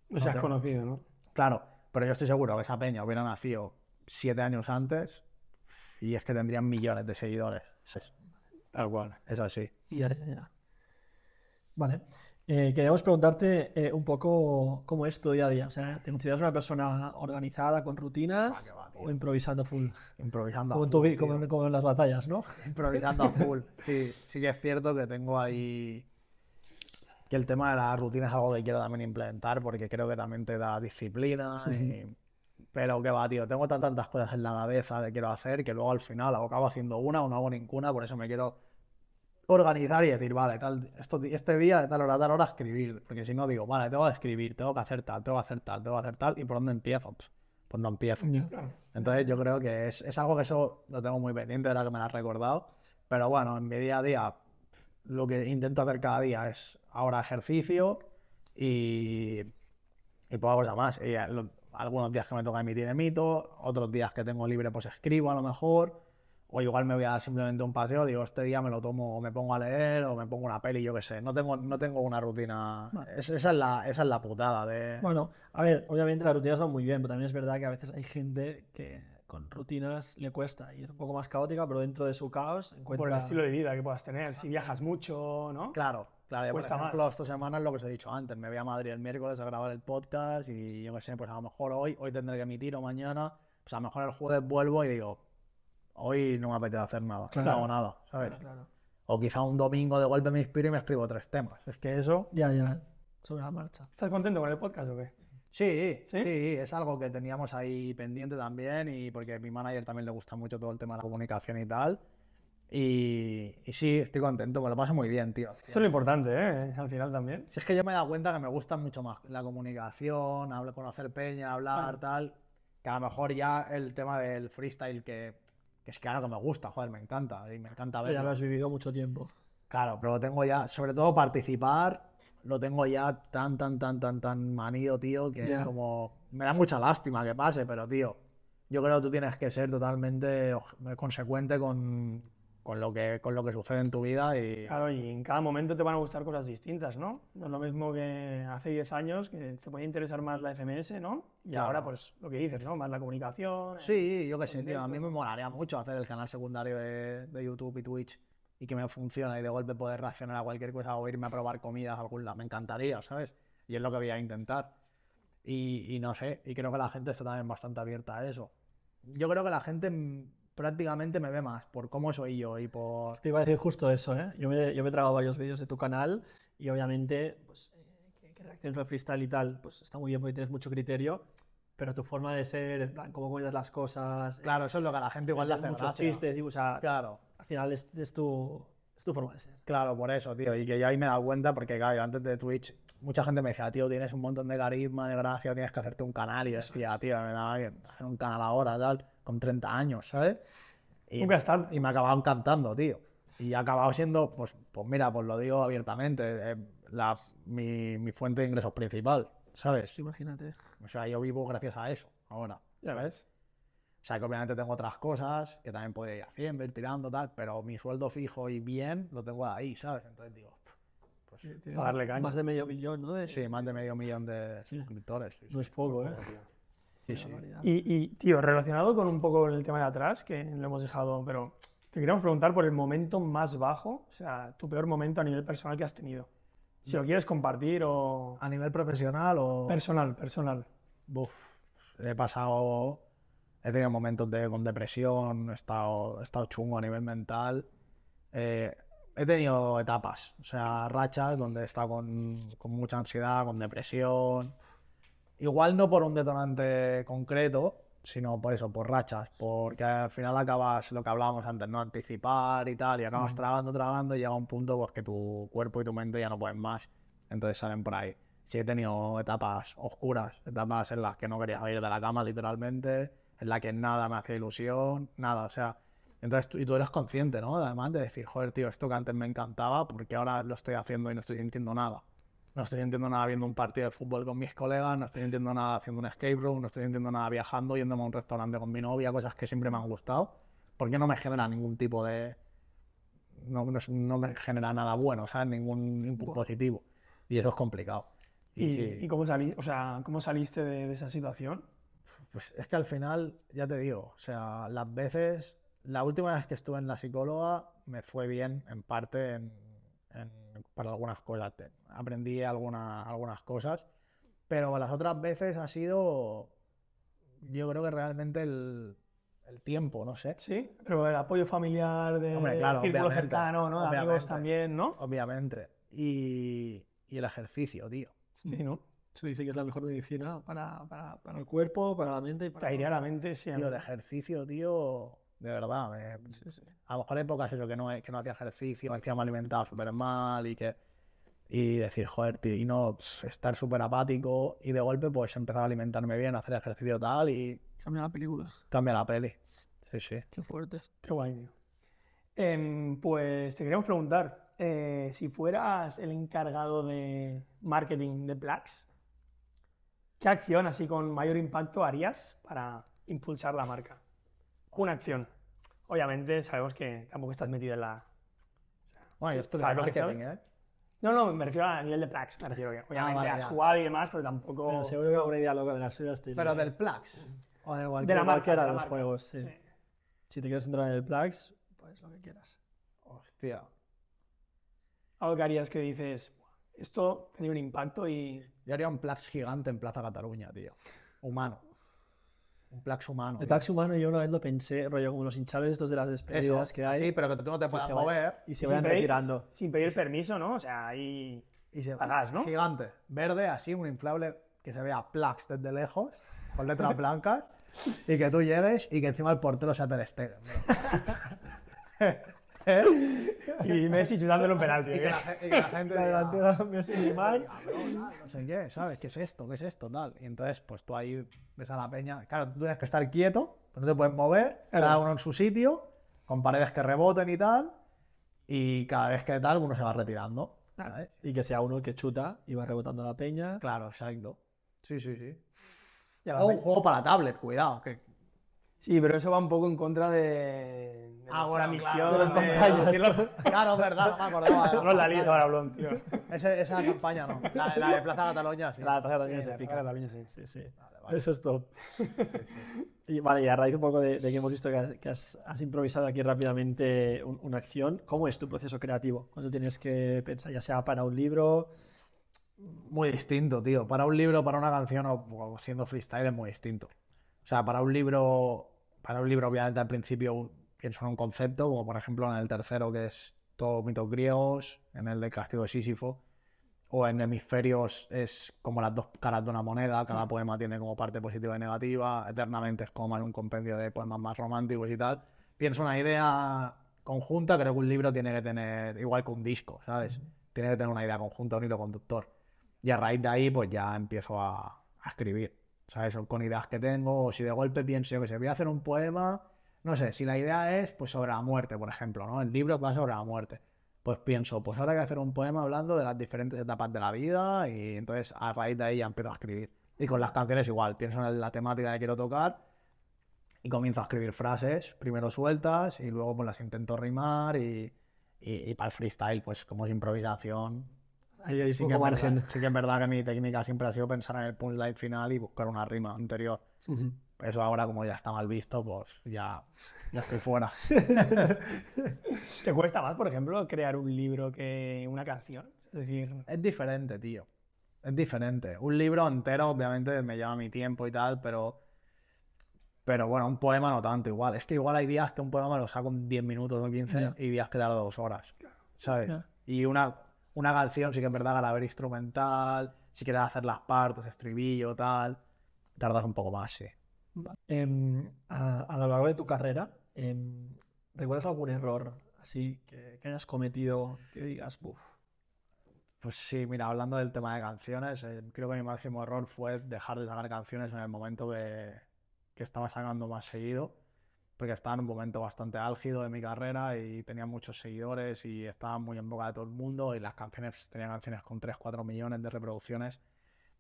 No seas te- conocido, ¿no? claro, pero yo estoy seguro que esa peña hubiera nacido siete años antes y es que tendrían millones de seguidores. Es, Tal cual. es así. Ya, ya, ya. Vale. Eh, queríamos preguntarte eh, un poco cómo es tu día a día. O sea, ¿te consideras una persona organizada con rutinas va, o improvisando full? Improvisando. a Como, en tu full, como como en las batallas, ¿no? improvisando a full. (laughs) Sí, sí que es cierto que tengo ahí que el tema de la rutina es algo que quiero también implementar porque creo que también te da disciplina. y- Pero que va, tío, tengo tan- tantas cosas en la cabeza que quiero hacer que luego al final acabo haciendo una o no hago ninguna, por eso me quiero organizar y decir, vale, tal, esto, este día de tal hora tal hora escribir, porque si no digo, vale, tengo que escribir, tengo que hacer tal, tengo que hacer tal, tengo que hacer tal, y por dónde empiezo, pues, pues no empiezo. Entonces yo creo que es, es algo que eso lo tengo muy pendiente, ahora que me lo has recordado. Pero bueno, en mi día a día lo que intento hacer cada día es ahora ejercicio y, y poca cosa más. Y, eh, lo- algunos días que me toca emitir emito, otros días que tengo libre pues escribo a lo mejor. O igual me voy a dar simplemente un paseo, digo, este día me lo tomo, o me pongo a leer, o me pongo una peli, yo qué sé. No tengo, no tengo una rutina. Es- esa, es la, esa es la putada de. Bueno, a ver, obviamente las rutinas van muy bien, pero también es verdad que a veces hay gente que con rutinas le cuesta y es un poco más caótica, pero dentro de su caos encuentra... Por el estilo de vida que puedas tener. Si viajas mucho, ¿no? Claro, claro. yo, por Cuesta ejemplo, más. esta semana es lo que os he dicho antes. Me voy a Madrid el miércoles a grabar el podcast y yo qué sé, pues a lo mejor hoy, hoy tendré que emitir o mañana. Pues a lo mejor el jueves vuelvo y digo, hoy no me apetece hacer nada, Claro. no hago nada, ¿sabes? Claro, claro. O quizá un domingo de golpe me inspiro y me escribo tres temas. Es que eso, Ya, ya, sobre la marcha. ¿Estás contento con el podcast o qué? sí, ¿Sí? sí, es algo que teníamos ahí pendiente también y porque a mi manager también le gusta mucho todo el tema de la comunicación y tal. Y, y sí, estoy contento, me lo paso muy bien, tío. Eso es lo importante, ¿eh? Al final también. Si es que yo me he dado cuenta que me gusta mucho más la comunicación, hablar, conocer peña, hablar, tal, que a lo mejor ya el tema del freestyle, que, que es claro que me gusta, joder, me encanta, y me encanta Pero ya lo verlo. has vivido mucho tiempo. Claro, pero lo tengo ya, sobre todo participar, lo tengo ya tan, tan, tan, tan, tan manido, tío, que como me da mucha lástima que pase, pero tío, yo creo que tú tienes que ser totalmente consecuente con, con lo que, con lo que sucede en tu vida y Claro, y en cada momento te van a gustar cosas distintas, ¿no? No es lo mismo que hace 10 años, que te podía interesar más la FMS, ¿no? Y Claro. ahora, pues, lo que dices, ¿no? Más la comunicación. Sí, yo qué sé, tío. A mí me molaría mucho hacer el canal secundario de, de YouTube y Twitch y que me funcione y de golpe poder reaccionar a cualquier cosa o irme a probar comidas a algún lado. Me encantaría, ¿sabes? Y es lo que voy a intentar. Y, y no sé, y creo que la gente está también bastante abierta a eso. Yo creo que la gente mm, prácticamente me ve más por cómo soy yo y por... Te iba a decir justo eso, ¿eh? Yo me, yo me he tragado varios vídeos de tu canal y obviamente, pues, eh, que, reacciones al freestyle y tal, pues está muy bien porque tienes mucho criterio, pero tu forma de ser, en plan, cómo cuentas las cosas, Claro, eso es lo que a la gente igual le hace muchos gracia. chistes, y, o sea, Claro. al final es, es tu, es tu forma de ser. Claro, por eso, tío. Y que yo ahí me he dado cuenta porque, claro, antes de Twitch, mucha gente me decía, tío, tienes un montón de carisma, de gracia, tienes que hacerte un canal. Y yo decía, tío, me da bien hacer un canal ahora, tal, con 30 años, ¿sabes? Y, y me acabaron cantando, tío. Y ha acabado siendo, pues, pues mira, pues lo digo abiertamente, eh, la, mi, mi fuente de ingresos principal, ¿sabes? Imagínate. O sea, yo vivo gracias a eso, ahora. Ya ves. O sea, que obviamente tengo otras cosas que también puedo ir haciendo, ir tirando, tal, pero mi sueldo fijo y bien lo tengo ahí, ¿sabes? Entonces digo, pues darle caña. Más de medio millón, ¿no? De- sí, más de medio millón de suscriptores. sí, No sí. es poco, ¿eh? Sí, sí. Y, y, tío, relacionado con un poco el tema de atrás, que lo hemos dejado, pero te queríamos preguntar por el momento más bajo, o sea, tu peor momento a nivel personal que has tenido. Si lo quieres compartir o... A nivel profesional o... Personal, personal. Buf, he pasado, he tenido momentos de, con depresión, he estado, he estado chungo a nivel mental. Eh, he tenido etapas, o sea, rachas donde he estado con, con mucha ansiedad, con depresión. Igual no por un detonante concreto, sino por eso, por rachas, porque al final acabas lo que hablábamos antes, no anticipar y tal, y acabas tragando, tragando, y llega un punto pues, que tu cuerpo y tu mente ya no pueden más, entonces salen por ahí. Sí he tenido etapas oscuras, etapas en las que no quería salir de la cama literalmente, en las que nada me hacía ilusión, nada, o sea, entonces tú, y tú eres consciente, ¿no? Además de decir, joder, tío, esto que antes me encantaba, porque ahora lo estoy haciendo y no estoy sintiendo nada. No estoy sintiendo nada viendo un partido de fútbol con mis colegas, no estoy sintiendo nada haciendo un escape room, no estoy sintiendo nada viajando, yéndome a un restaurante con mi novia, cosas que siempre me han gustado, porque no me genera ningún tipo de... No, no, no me genera nada bueno, ¿sabes? Ningún input positivo. Y eso es complicado. Y, ¿Y, sí, y cómo, sali- o sea, cómo saliste de, de esa situación? pues es que al final, ya te digo, o sea, las veces, la última vez que estuve en la psicóloga me fue bien, en parte, en, en- para algunas cosas. Te- aprendí alguna- algunas cosas, pero las otras veces ha sido, yo creo que realmente el, el tiempo, no sé. Sí, pero el apoyo familiar de Hombre, claro, círculo cercano, ¿no? De amigos también, ¿no? Obviamente. Y, y el ejercicio, tío. Sí, ¿no? Se dice que es la mejor medicina para, para, para el cuerpo, para la mente y para Te la mente Tío, siempre. el ejercicio, tío, de verdad. me- A lo mejor hay épocas eso, que no, que no hacía ejercicio, encima me alimentaba súper mal y que... Y decir, joder, tío, y no estar súper apático y de golpe pues empezar a alimentarme bien, hacer ejercicio tal y Cambia la película. cambia la peli. Sí, sí. Qué fuerte. Qué guay, tío. Em, pues te queríamos preguntar, eh, si fueras el encargado de marketing de Plax, ¿qué acción así con mayor impacto harías para impulsar la marca? Una acción. Obviamente sabemos que tampoco estás metido en la... Bueno, y esto de ¿Sabes lo que marketing, ¿eh? No, no, me refiero a nivel de Plax, me refiero que obviamente vale, has ya. jugado y demás, pero tampoco... Pero seguro que alguna idea loca de las suyas tiene. Pero del Plax. O de cualquier, de la marca, cualquiera de los marca. juegos, sí. Sí. Si te quieres entrar en el Plax, pues lo que quieras. Hostia. Algo que harías que dices, "Buah, esto tenía un impacto y... Yo haría un Plax gigante en Plaza Cataluña, tío. Humano. Un Plax humano. El. Plax humano yo una vez lo pensé, rollo como los hinchables estos de las Eso, despedidas que hay Sí, pero que tú no te vayan- mover. y se vayan retirando. Sin pedir permiso, ¿no? O sea, ahí... Y se Pagas, ¿no? Gigante, verde, así, un inflable que se vea Plax desde lejos, con letras (laughs) blancas, y que tú llegues y que encima el portero sea Ter Stegen. (laughs) Y Messi chutándole un penalti. Y que ¿eh? la, ge- y que la gente La delantera Messi y Neymar. "Cabrón, tal, no sé qué, ¿sabes? ¿Qué es esto? ¿Qué es esto? Tal. Y entonces, pues tú ahí ves a la peña. Claro, tú tienes que estar quieto, pues no te puedes mover, cada uno en su sitio, con paredes que reboten y tal, y cada vez que tal, uno se va retirando. ¿sabes? Y que sea uno el que chuta y va rebotando la peña. Claro, exacto. Sí, sí, sí. Y a la un juego para tablet, cuidado. Que... Sí, pero eso va un poco en contra de, de Ah, bueno, misión. claro, de las Claro, es verdad, no me acordaba. (laughs) No es la lista ahora, Blon, tío. Ese- esa campaña no. La, la de Plaza Cataluña, sí. La de Plaza Cataluña Sí. Plaza Cataluña, sí. Sí, sí. Vale, vale. Eso es top. (laughs) Y vale, y a raíz un poco de, de que hemos visto que, has, que has- has improvisado aquí rápidamente un- una acción, ¿cómo es tu proceso creativo? Cuando tienes que pensar, ya sea para un libro, Muy distinto, tío. Para un libro, para una canción o, o siendo freestyle es muy distinto. O sea, para un libro, para un libro obviamente al principio pienso en un concepto, como por ejemplo en el tercero que es todo mitos griegos, en el de Castigo de Sísifo, o en hemisferios es como las dos caras de una moneda, cada poema tiene como parte positiva y negativa, eternamente es como más un compendio de poemas más románticos y tal. Pienso una idea conjunta, creo que un libro tiene que tener, igual que un disco, ¿sabes? Tiene que tener una idea conjunta, un hilo conductor. Y a raíz de ahí, pues ya empiezo a, a escribir, ¿sabes? O Con ideas que tengo, o si de golpe pienso yo que se voy a hacer un poema, no sé, si la idea es pues sobre la muerte, por ejemplo, ¿no? El libro va sobre la muerte. Pues pienso, pues ahora hay que hacer un poema hablando de las diferentes etapas de la vida y entonces a raíz de ahí ya empiezo a escribir. Y con las canciones igual, pienso en la temática que quiero tocar y comienzo a escribir frases, primero sueltas y luego pues las intento rimar y, y, para el freestyle, pues como es improvisación. Ahí Sí que, es margen. verdad, sí que es verdad que mi técnica siempre ha sido pensar en el punchline final y buscar una rima anterior. Eso ahora como ya está mal visto, pues ya, ya estoy fuera. (laughs) ¿Te cuesta más, por ejemplo, crear un libro que una canción? Es decir, Es diferente, tío. Es diferente. Un libro entero, obviamente, me lleva mi tiempo y tal, pero. Pero bueno, un poema no tanto igual. Es que igual hay días que un poema me lo saco en 10 minutos o 15 Ya. y días que tardo dos horas. ¿Sabes? Y una, una canción sí que es verdad al haber instrumental, si quieres hacer las partes, estribillo, tal, tardas un poco más, sí. Em, a, a lo largo de tu carrera, em, ¿recuerdas algún error así que, que hayas cometido que digas, uff, Pues sí, mira, hablando del tema de canciones, eh, creo que mi máximo error fue dejar de sacar canciones en el momento que, que estaba sacando más seguido, porque estaba en un momento bastante álgido de mi carrera y tenía muchos seguidores y estaba muy en boca de todo el mundo y las canciones, tenía canciones con 3, 4 millones de reproducciones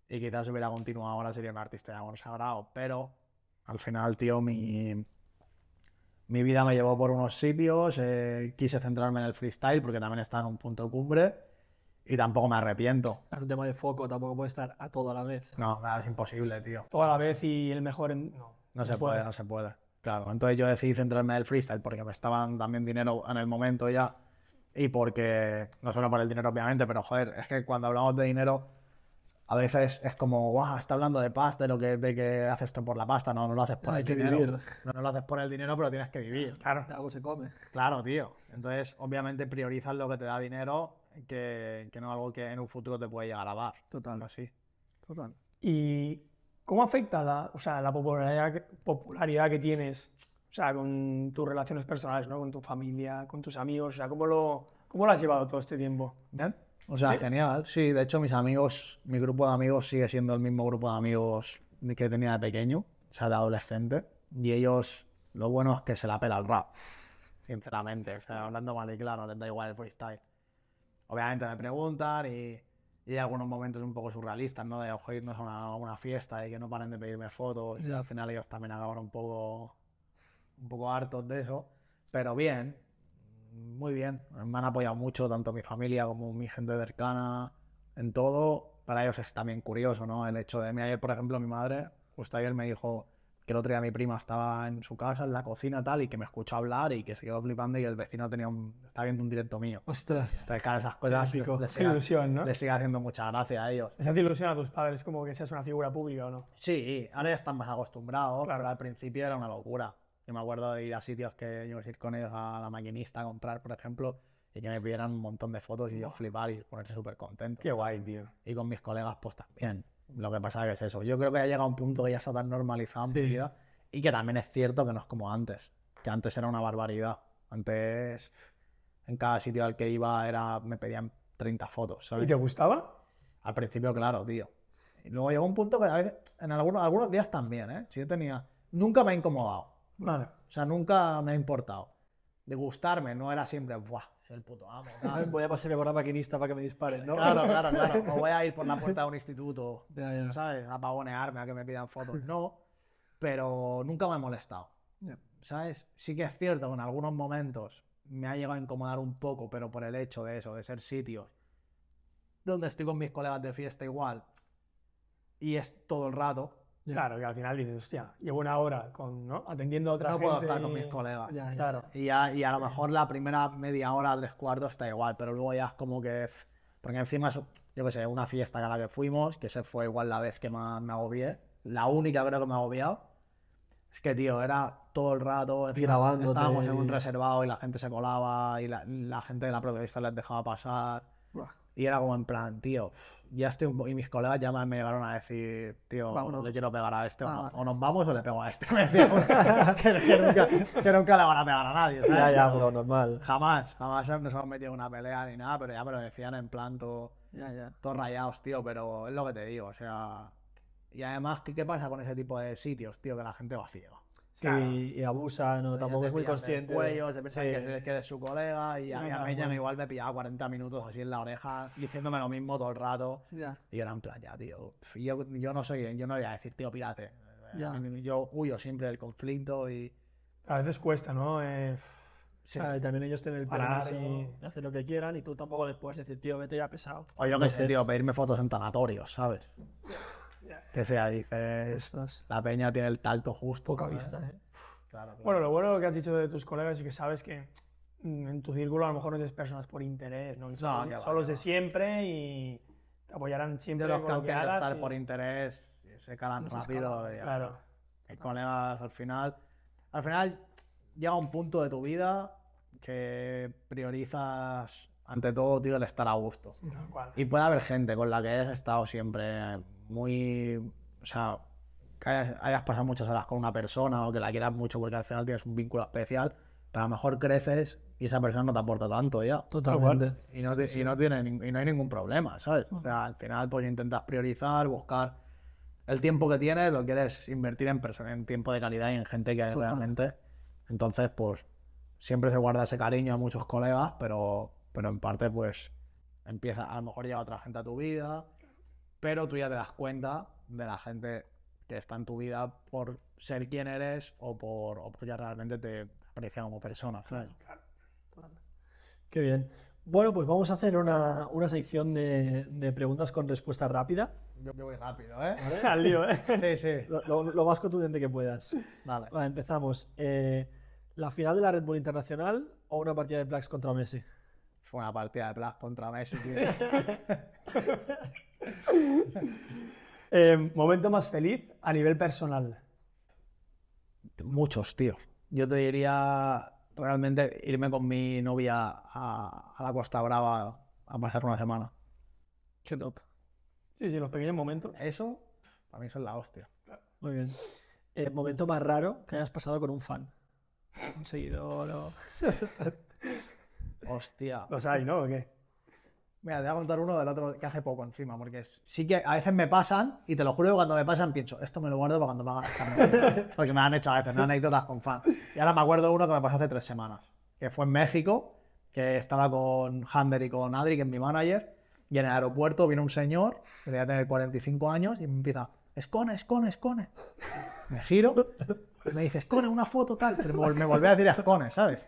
y quizás si hubiera continuado ahora sería un artista ya consagrado, pero al final, tío, mi, mi vida me llevó por unos sitios, eh, quise centrarme en el freestyle porque también estaba en un punto cumbre y tampoco me arrepiento. es un tema de foco, tampoco puede estar a todo a la vez? No, nada, es imposible, tío. toda la vez y el mejor en... No, No se puede, no se puede. Claro, entonces yo decidí centrarme en el freestyle porque me estaban también dinero en el momento ya y porque, no solo por el dinero obviamente, pero joder, es que cuando hablamos de dinero a veces es como, guau, está hablando de pasta, de lo que, de que haces esto por la pasta, no, no lo haces por Hay el que dinero. vivir. No, no lo haces por el dinero, pero tienes que vivir. Claro. De algo se come. Claro, tío. Entonces, obviamente priorizas lo que te da dinero que, que no algo que en un futuro te puede llegar a dar. Total, Así. total. ¿Y cómo afecta la, o sea, la popularidad, que- popularidad que tienes o sea, con tus relaciones personales, ¿no? con tu familia, con tus amigos? O sea, ¿cómo lo, cómo lo has llevado todo este tiempo? Bien. O sea, genial. Sí, de hecho, mis amigos, mi grupo de amigos sigue siendo el mismo grupo de amigos que tenía de pequeño, o sea, de adolescente. Y ellos, lo bueno es que se la pela el rap, sinceramente. O sea, hablando mal y claro, les da igual el freestyle. Obviamente me preguntan y, y hay algunos momentos un poco surrealistas, ¿no? De ojo, irnos a una, a una fiesta y que no paren de pedirme fotos. Y al final ellos también acaban un poco, un poco hartos de eso. Pero bien, muy bien. Me han apoyado mucho, tanto mi familia como mi gente cercana, en todo. Para ellos es también curioso, ¿no? El hecho de mí ayer, por ejemplo, mi madre, justo ayer me dijo que el otro día mi prima estaba en su casa, en la cocina, tal, y que me escuchó hablar y que se quedó flipando y el vecino tenía un, estaba viendo un directo mío. Ostras. Entonces, claro, esas cosas les sigue, ilusión, ¿no? les sigue haciendo mucha gracia a ellos. ¿Les hace ilusión a tus padres como que seas una figura pública o no? Sí, ahora ya están más acostumbrados, Claro. pero al principio era una locura. Yo me acuerdo de ir a sitios que yo iba a ir con ellos a la maquinista a comprar, por ejemplo, y que me pidieran un montón de fotos y yo flipar y ponerse súper contento. Qué guay, tío. Y con mis colegas, pues también. Lo que pasa que es eso. Yo creo que ha llegado a un punto que ya está tan normalizado en mi Sí. vida y que también es cierto que no es como antes. Que antes era una barbaridad. Antes, en cada sitio al que iba, era me pedían 30 fotos, ¿Y te gustaba? Al principio, claro, tío. Y luego llegó un punto que a veces, en algunos, algunos días también, ¿eh? Sí tenía... Nunca me ha incomodado. Vale. O sea, nunca me ha importado. De gustarme, no era siempre, ¡buah! Soy el puto amo. (laughs) tal". Voy a pasarme por la maquinista para que me disparen, ¿no? Claro, claro, claro. (laughs) O voy a ir por la puerta de un instituto, Ya, ya. ¿sabes? A pavonearme, a que me pidan fotos. (laughs) No, pero nunca me ha molestado. Ya. ¿Sabes? Sí que es cierto que en algunos momentos me ha llegado a incomodar un poco, pero por el hecho de eso, de ser sitios donde estoy con mis colegas de fiesta igual y es todo el rato, Ya. Claro, que al final dices, hostia, llevo una hora con, ¿no? atendiendo a otra no gente. puedo estar con mis colegas. Ya, ya. Claro. Y a, y a lo mejor la primera media hora, tres cuartos está igual, pero luego ya es como que. Porque encima, es, yo qué sé, una fiesta a la que fuimos, que se fue igual la vez que más me agobié, la única creo que me ha agobiado. Es que, tío, era todo el rato. grabándote Estábamos en un reservado y la gente se colaba y la, la gente de la propia fiesta les dejaba pasar. Buah. Y era como en plan, tío, ya estoy Y mis colegas ya me, llegaron a decir, tío, Vámonos. le quiero pegar a este, o, Ah, nos vamos o le pego a este. (laughs) Que, que nunca, que nunca le van a pegar a nadie. ¿sabes? Ya, ya, Pero normal. Jamás, jamás nos hemos metido en una pelea ni nada, pero ya me lo decían en plan todo, Ya, ya. todos rayados, tío, pero es lo que te digo, o sea... Y además, ¿qué, qué pasa con ese tipo de sitios, tío? Que la gente va ciega. Sí, y abusa, no, tampoco es muy consciente. de- Cuello, se piensa Sí. que, que eres su colega y a, y a mí ya bueno. me igual me pillaba 40 minutos así en la oreja diciéndome lo mismo todo el rato. Ya. Y yo era en plan, ya, tío, yo, yo no soy, yo no voy a decir, tío, pírate. Ya. Yo huyo siempre del conflicto y... A veces cuesta, ¿no? Eh, O sea, y también ellos tienen el permiso y- de hacer lo que quieran y tú tampoco les puedes decir, tío, vete ya pesado. O yo qué sé, tío, pedirme fotos en tanatorios, ¿sabes? (laughs) Que sea, dices... es La peña tiene el talto justo. poca ¿sabes? vista, ¿eh? Claro, claro. Bueno, lo bueno que has dicho de tus colegas y que sabes que mm, en tu círculo a lo mejor no tienes personas por interés, ¿no? Que va, son los de siempre y te apoyarán siempre de los que lo han que querido hagas estar y- por interés se calan No rápido. Claro. Hay colegas al final. Al final llega un punto de tu vida que priorizas ante todo, tío, el estar a gusto. Y puede haber gente con la que hayas estado siempre muy. O sea, que hayas, hayas pasado muchas horas con una persona o que la quieras mucho porque al final tienes un vínculo especial, pero a lo mejor creces y esa persona no te aporta tanto ya. Totalmente. Y no, y no tiene, y no hay ningún problema, ¿sabes? O sea, al final pues intentas priorizar, buscar el tiempo que tienes, lo quieres invertir en, perso- en tiempo de calidad y en gente que realmente... Entonces, pues siempre se guarda ese cariño a muchos colegas, pero, pero en parte pues empieza, a lo mejor llega otra gente a tu vida, pero tú ya te das cuenta de la gente que está en tu vida por ser quien eres o por o porque realmente te aprecia como persona, ¿sabes? Qué bien. Bueno, pues vamos a hacer una, una sección de, de preguntas con respuesta rápida. Yo, yo voy rápido, ¿eh? (laughs) Al lío, ¿eh? Sí, sí. Lo, lo- lo más contundente que puedas. Dale. Vale, empezamos. Eh, ¿La final de la Red Bull Internacional o una partida de Blacks contra Messi? Fue una partida de Black contra Messi, tío. (laughs) (laughs) Eh, momento más feliz a nivel personal. Muchos, tío. Yo te diría realmente irme con mi novia a, a la Costa Brava a pasar una semana. Qué top. Sí, sí, los pequeños momentos. Eso, para mí es la hostia. Muy bien. El momento más raro que hayas pasado con un fan. Un seguidor o... (laughs) Hostia. Los hay, ¿no? ¿O qué? Mira, te voy a contar uno del otro que hace poco encima, porque sí que a veces me pasan, y te lo juro que cuando me pasan pienso, esto me lo guardo para cuando me hagan escándalo". (laughs) Porque me han hecho a veces, ¿no? anécdotas con fan. Y ahora me acuerdo uno que me pasó hace tres semanas, que fue en México, que estaba con Hander y con Adri, que es mi manager, y en el aeropuerto viene un señor, que debía tener 45 años, y me empieza, Escone, Escone, Escone. Me giro, y me dice, Escone, una foto tal, pero me volví a decir Escone, ¿sabes?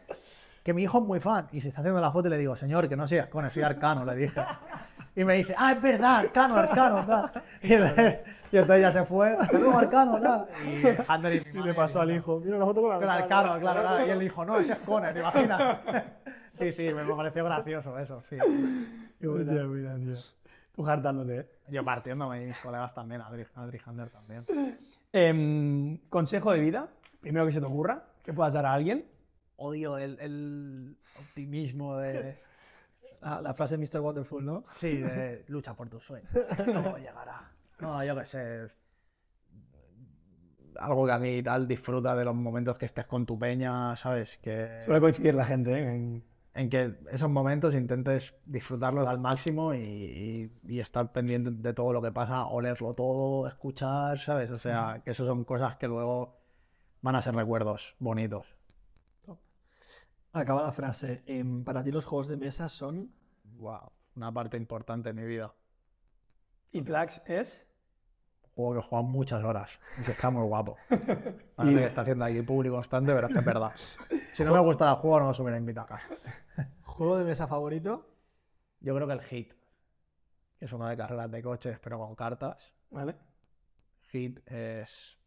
Que mi hijo es muy fan y se está haciendo la foto y le digo, señor, que no soy Ascone, soy Arcano, le dije. Y me dice, ah, es verdad, Arcano, Arcano, tal. Y, entonces- y entonces ya se fue, hasta luego, Arcano, tal. Y Ander y, Y le pasó al hijo. Mira una foto con Con Arcano, claro, claro. Y él dijo, no, ese es Ascone, ¿te imaginas? (laughs) Sí, sí, me pareció gracioso eso, sí. Qué buena, mira, tío. Tú hartándote, ¿eh? Yo partiéndome y mis colegas también, Adri, Adri Hander también. Em, consejo de vida, primero que se te ocurra, que puedas dar a alguien. Odio el, el optimismo de... Ah, la frase de Mr. Wonderful, ¿no? Sí, de lucha por tus sueños. Todo llegará. No, yo qué sé. Algo que a mí tal disfruta de los momentos que estés con tu peña, ¿sabes? Que, Suele coincidir la gente, ¿eh? En- en que esos momentos intentes disfrutarlos al máximo y, y- y estar pendiente de todo lo que pasa, olerlo todo, escuchar, ¿sabes? O sea, que eso son cosas que luego van a ser recuerdos bonitos. Acaba la frase. em, para ti los juegos de mesa son... Wow, una parte importante de mi vida. Y Plax es. juego que jugado muchas horas y que está muy guapo. (laughs) Que está haciendo aquí público constante, pero es que es verdad. (laughs) Si no me gusta el juego, no os hubiera invitado acá. ¿Juego de mesa favorito? Yo creo que el Hit, que es uno de carreras de coches, pero con cartas. ¿Vale? Hit es.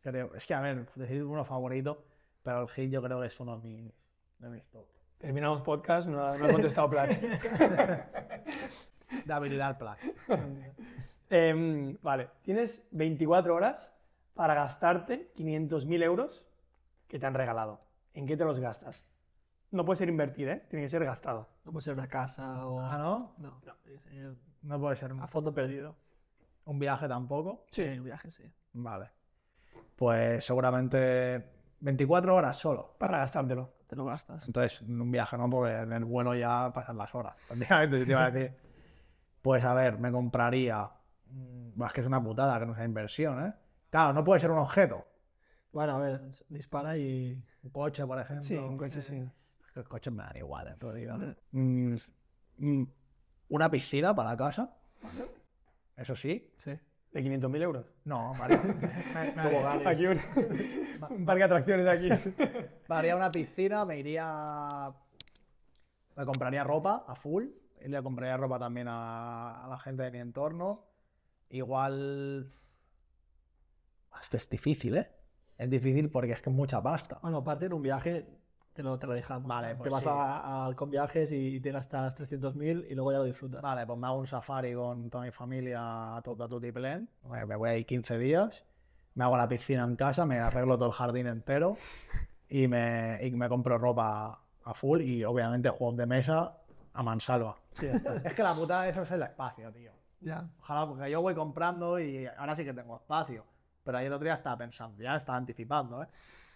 Creo, es que, a ver, decir uno favorito, pero el Hit yo creo que es uno de mis, de mis top. Terminamos podcast, no, no ha contestado Plax. (laughs) De habilidad Plaque. Em, vale, tienes 24 horas para gastarte 500.000 euros que te han regalado. ¿En qué te los gastas? No puede ser invertir, ¿eh? Tiene que ser gastado. No puede ser una casa o... Ah, ¿no? No, tiene que ser No puede ser un, a fondo perdido. un viaje tampoco. Sí, un viaje, sí. Vale. Pues seguramente 24 horas solo. Para gastártelo. Te lo gastas. Entonces, en un viaje no, porque en el vuelo ya pasan las horas. Prácticamente, te iba a decir. Pues a ver, me compraría. mm, buah, Es que es una putada que no sea inversión, ¿eh? Claro, no puede ser un objeto. Bueno, a ver, dispara y... Un coche, por ejemplo. Sí, un coche sí. Los coches me dan igual, ¿eh? Lo digo. Mm, mm, una piscina para la casa. Eso sí. Sí. De 500.000 euros. No, Toboganes. (laughs) Aquí un, un parque de atracciones aquí. me haría una piscina, me iría. Me compraría ropa a full. Y le compraría ropa también a, a la gente de mi entorno. Igual. Esto es difícil, ¿eh? Es difícil porque es que es mucha pasta. Bueno, aparte en un viaje te lo, te lo dejamos. Vale, te pues vas sí. a, a- con viajes y te gastas 300.000 y luego ya lo disfrutas. Vale, pues me hago un safari con toda mi familia a todo a Tutiplén. Me me voy ahí 15 días. Me hago la piscina en casa, me arreglo todo el jardín entero y me, y me compro ropa a full y obviamente juegos de mesa a mansalva. es que la puta de eso es el espacio, tío. Ya. Ojalá, porque yo voy comprando y ahora sí que tengo espacio. Pero ayer el otro día estaba pensando, ya estaba anticipando, ¿eh?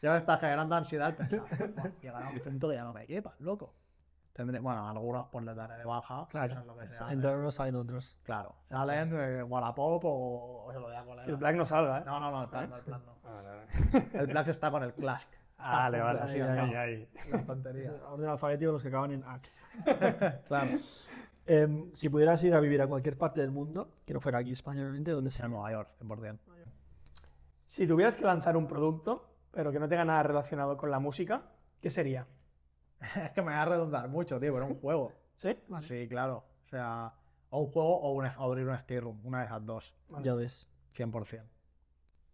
Ya me está generando ansiedad el pensar, "Buah, (laughs) llegará un punto que ya no me quepa, loco. Tendré, bueno, algunos pues les daré de baja. Claro. es lo que hace. Entre unos salen otros. Claro, salen eh, Wallapop o, o se lo voy a. Que el Black no salga, ¿eh? No, no, no, el plan no, el plan no. (laughs) El Black está con el Clash. Ah, vale, vale. Así, Ahí, ahí. La tontería. Orden alfabético los que acaban en Axe. (laughs) Claro. Em, si pudieras ir a vivir a cualquier parte del mundo, que no fuera aquí, España, obviamente, ¿dónde En sea? Nueva York, 100%. Si tuvieras que lanzar un producto, pero que no tenga nada relacionado con la música, ¿qué sería? (laughs) Es que me va a redundar mucho, tío, pero un juego. ¿Sí? Sí, claro. O sea, o un juego o, un, o abrir un skate room. Una de esas dos. Ya ves. 100%.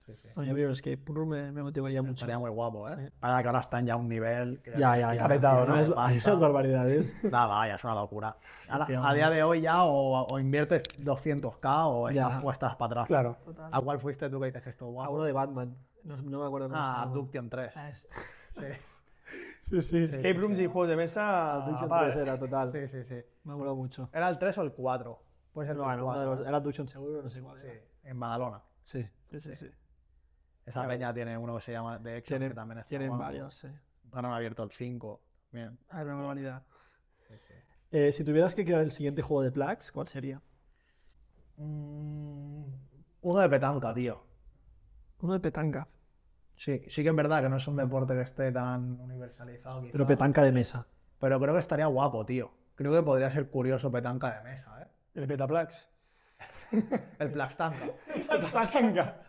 Sí, sí. No, yo abrir un escape room me, me motivaría mucho. Estaría muy guapo, ¿eh? Sí. Para que ahora están ya a un nivel. que Ya, ya, ya. Está petado, ¿no? Es-. Esas barbaridades. (laughs) Nada, ya es una locura. Ahora, Sí, a día de hoy ya o, o inviertes 200k o Ya. estás, o estás para atrás. Claro. Total. ¿A cuál fuiste tú que dices esto A guapo? uno de Batman. No, no me acuerdo cómo se Ah, llama. Abduction 3. Ah, es- (laughs) Sí, Sí, sí. Escape rooms y juegos de mesa. Abduction vale. 3 era total. sí, sí. sí. Me acuerdo mucho. ¿Era el 3 o el 4? Puede ser No, el bueno, uno de 4. los, era Abduction seguro, no sé cuál. Sí, era. en Badalona. Sí, sí, sí. Esa peña tiene uno que se llama The Tienen, que también está tienen guapo. varios, sí. Ahora han abierto el 5. Bien. Ah, una barbaridad. Eh, si tuvieras que crear el siguiente juego de Plax, ¿cuál sería? Mm, uno de petanca, tío. Uno de petanca. Sí, sí que es verdad que no es un deporte que esté tan universalizado. quizá, Pero petanca de mesa. pero creo que estaría guapo, tío. Creo que podría ser curioso petanca de mesa, ¿eh? El Petaplax. (laughs) El Plaxtanca. Tanca.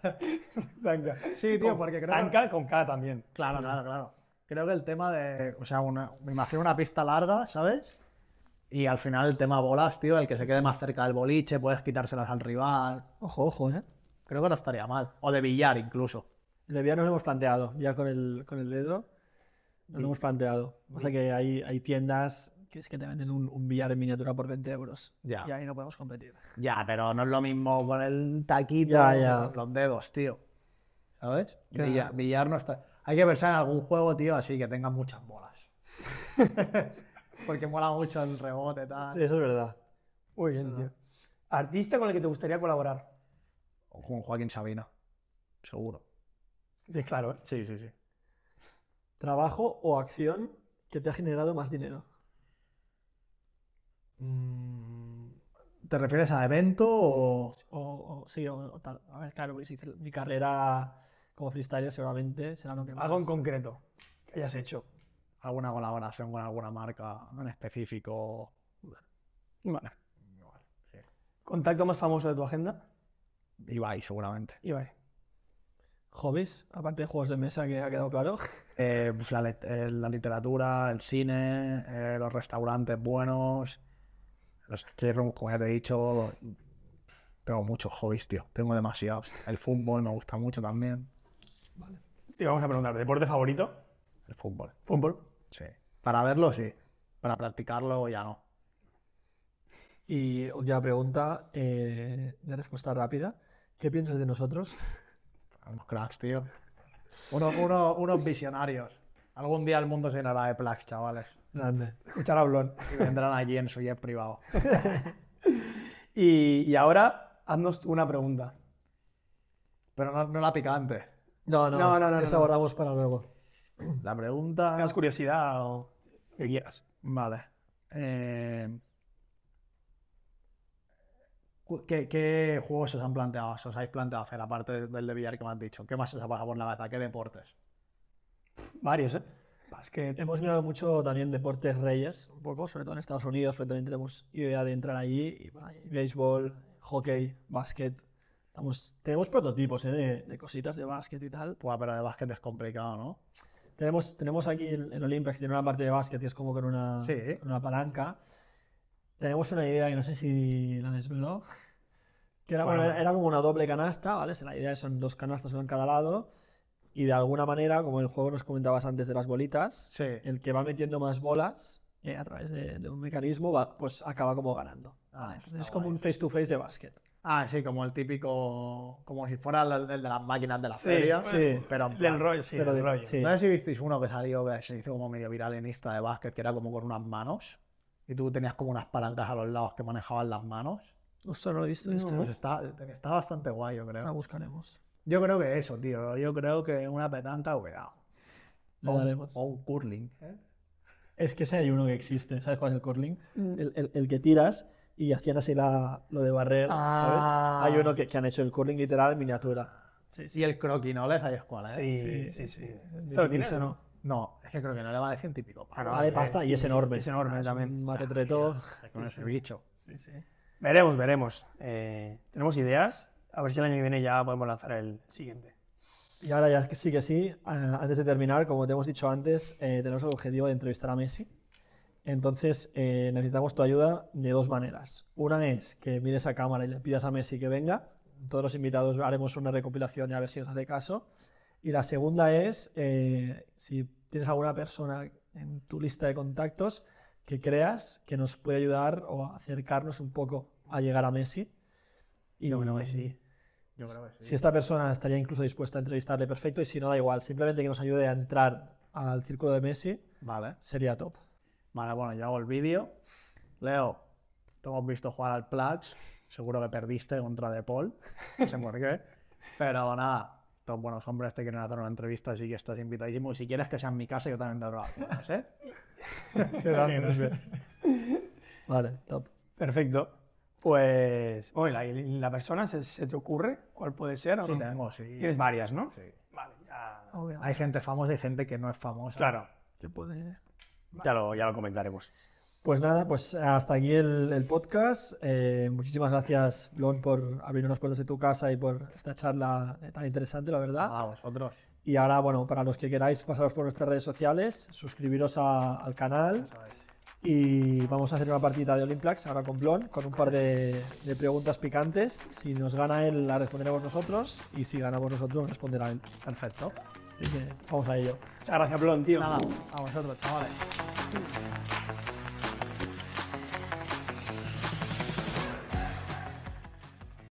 Tanca. Sí, tío, porque creo que... Tanca con K también. Claro, claro, claro. Creo que el tema de... O sea, una, me imagino una pista larga, ¿sabes? Y al final el tema bolas, tío, el que se quede más cerca del boliche, puedes quitárselas al rival. Ojo, ojo, ¿eh? Creo que no estaría mal. O de billar incluso. De VR nos lo hemos planteado, ya con el, con el dedo. Nos lo hemos planteado. O sea que hay, hay tiendas que es que te venden un, un VR en miniatura por 20 euros. Ya. Y ahí no podemos competir. Ya, pero no es lo mismo con el taquito Ya, ya. con los dedos, tío. ¿Sabes? Claro. Billar, billar no está... Hay que pensar en algún juego, tío, así que tenga muchas bolas. (laughs) Porque mola mucho el rebote, tal. Sí, eso es verdad. Muy bien, tío. Artista con el que te gustaría colaborar. O con Joaquín Sabina. Seguro. Sí, claro, ¿eh? Sí, sí, sí. Trabajo o acción que te ha generado más dinero. Mm, ¿Te refieres a evento o...? O, o- sí, o, o tal. A ver, claro, porque si mi carrera como freestyler seguramente será lo que más. Algo en concreto que hayas hecho. alguna colaboración con alguna marca en específico? Vale. ¿Contacto más famoso de tu agenda? Ibai, seguramente. Ibai. Hobbies, aparte de juegos de mesa que ha quedado claro. (laughs) Eh, pues la, eh, la literatura, el cine, eh, los restaurantes buenos, los rooms, como ya te he dicho. Tengo muchos hobbies, tío. Tengo demasiados. El fútbol me gusta mucho también. Te vamos a preguntar, ¿deporte favorito? El fútbol, Fútbol. sí. Para verlo, sí. Para practicarlo, ya no. Y última pregunta, eh, de respuesta rápida. ¿Qué piensas de nosotros? Unos cracks, tío. Uno- uno- unos visionarios. Algún día el mundo se llenará de plaques, chavales. Grande. Escuchar a Blon. Y vendrán allí en su jet privado. (laughs) Y, y ahora, haznos una pregunta. Pero no, no la picante. No, no, No, no, no, Esa para luego. La pregunta. ¿Tengas curiosidad o que quieras? Vale. Eh, ¿Qué, qué juegos os han planteado? ¿Os habéis planteado hacer aparte de- del de billar que me has dicho? ¿Qué más os ha pasado por la cabeza? ¿Qué deportes? Varios, ¿eh? Básquet. Hemos mirado mucho también deportes reyes, un poco, sobre todo en Estados Unidos, pero también tenemos idea de entrar allí. Y, bueno, béisbol, hockey, básquet, Estamos, tenemos prototipos ¿eh? de, de cositas de básquet y tal. Pues, pero de básquet es complicado, ¿no? Tenemos, tenemos aquí el, el Olympics, tiene una parte de básquet que es como con una, Sí. con una palanca. Tenemos una idea que no sé si la desveló. Que era, Bueno. bueno, era como una doble canasta, ¿vale? La idea son dos canastas, una en cada lado. Y de alguna manera, como el juego nos comentabas antes de las bolitas, Sí. el que va metiendo más bolas eh, a través de, de un mecanismo, va, pues acaba como ganando. Ah. Entonces es como guay. un face to face de básquet. Ah, sí, como el típico. Como si fuera el, el de las máquinas de la Sí, feria. sí. Pero en Del plan- rollo, sí, pero del de- rollo. sí. No sé si visteis uno que salió, que se hizo como medio viral en Insta de básquet, que era como con unas manos. Y tú tenías como unas palancas a los lados que manejaban las manos. Ostras, no lo he visto este. Pues está, está bastante guay, yo creo. buscaremos. Yo creo que eso, tío. Yo creo que una petanca, cuidado. Le O un, daremos. o un curling. ¿eh? Es que ese hay uno que existe, ¿sabes cuál es el curling? Mm. El, el- el que tiras y hacían así la, lo de barrer, Ah. ¿sabes? Hay uno que, que han hecho el curling literal en miniatura. Sí, Y el croquinoles, ¿sabes cuál es? Sí, Sí, sí, sí. sí, ¿Se sí. Sí, o no? No, es que creo que no le vale ciento y pico. Ah, Vale es- pasta y es enorme. es enorme Ah, también. Un marretreto. Con ese bicho. Sí, sí. Veremos, veremos. Eh, tenemos ideas. A ver si el año que viene ya podemos lanzar el siguiente. Y ahora ya que sí que sí, antes de terminar, como te hemos dicho antes, eh, tenemos el objetivo de entrevistar a Messi. Entonces eh, necesitamos tu ayuda de dos maneras. Una es que mires a cámara y le pidas a Messi que venga. Todos los invitados haremos una recopilación y a ver si nos hace caso. Y la segunda es eh, si tienes alguna persona en tu lista de contactos que creas que nos puede ayudar o acercarnos un poco a llegar a Messi. Y creo que sí. Yo creo que sí. si esta persona estaría incluso dispuesta a entrevistarle, perfecto. Y si no, da igual. Simplemente que nos ayude a entrar al círculo de Messi Vale. sería top. Vale, bueno, yo hago el vídeo. Leo, te hemos visto jugar al Plats. Seguro que perdiste contra De Paul. No sé por qué. (laughs) Pero nada, todos buenos hombres te quieren hacer una entrevista, así que estás invitadísimo. Y si quieres que sea en mi casa, yo también te puertas, ¿eh? (laughs) Qué grande. (laughs) Vale, top. Perfecto. Pues, bueno, ¿la, la persona se, se te ocurre? ¿Cuál puede ser? o Sí, no? tengo, sí. Tienes varias, ¿no? Sí. Vale, ya. Hay gente famosa y gente que no es famosa. Claro, ¿Qué puede...? ya lo, ya lo comentaremos. Pues nada, pues hasta aquí el, el podcast. Eh, muchísimas gracias, Blon, por abrirnos las puertas de tu casa y por esta charla eh, tan interesante, la verdad. A vosotros. Y ahora, bueno, para los que queráis pasaros por nuestras redes sociales, suscribiros a- al canal ¿sabes? Y vamos a hacer una partida de Olimplax ahora con Blon, con un par de, de preguntas picantes. Si nos gana él, la responderemos nosotros y si ganamos nosotros, responderá él. Perfecto. Así que vamos a ello. Muchas gracias, Blon, tío. Nada, a vosotros, chavales.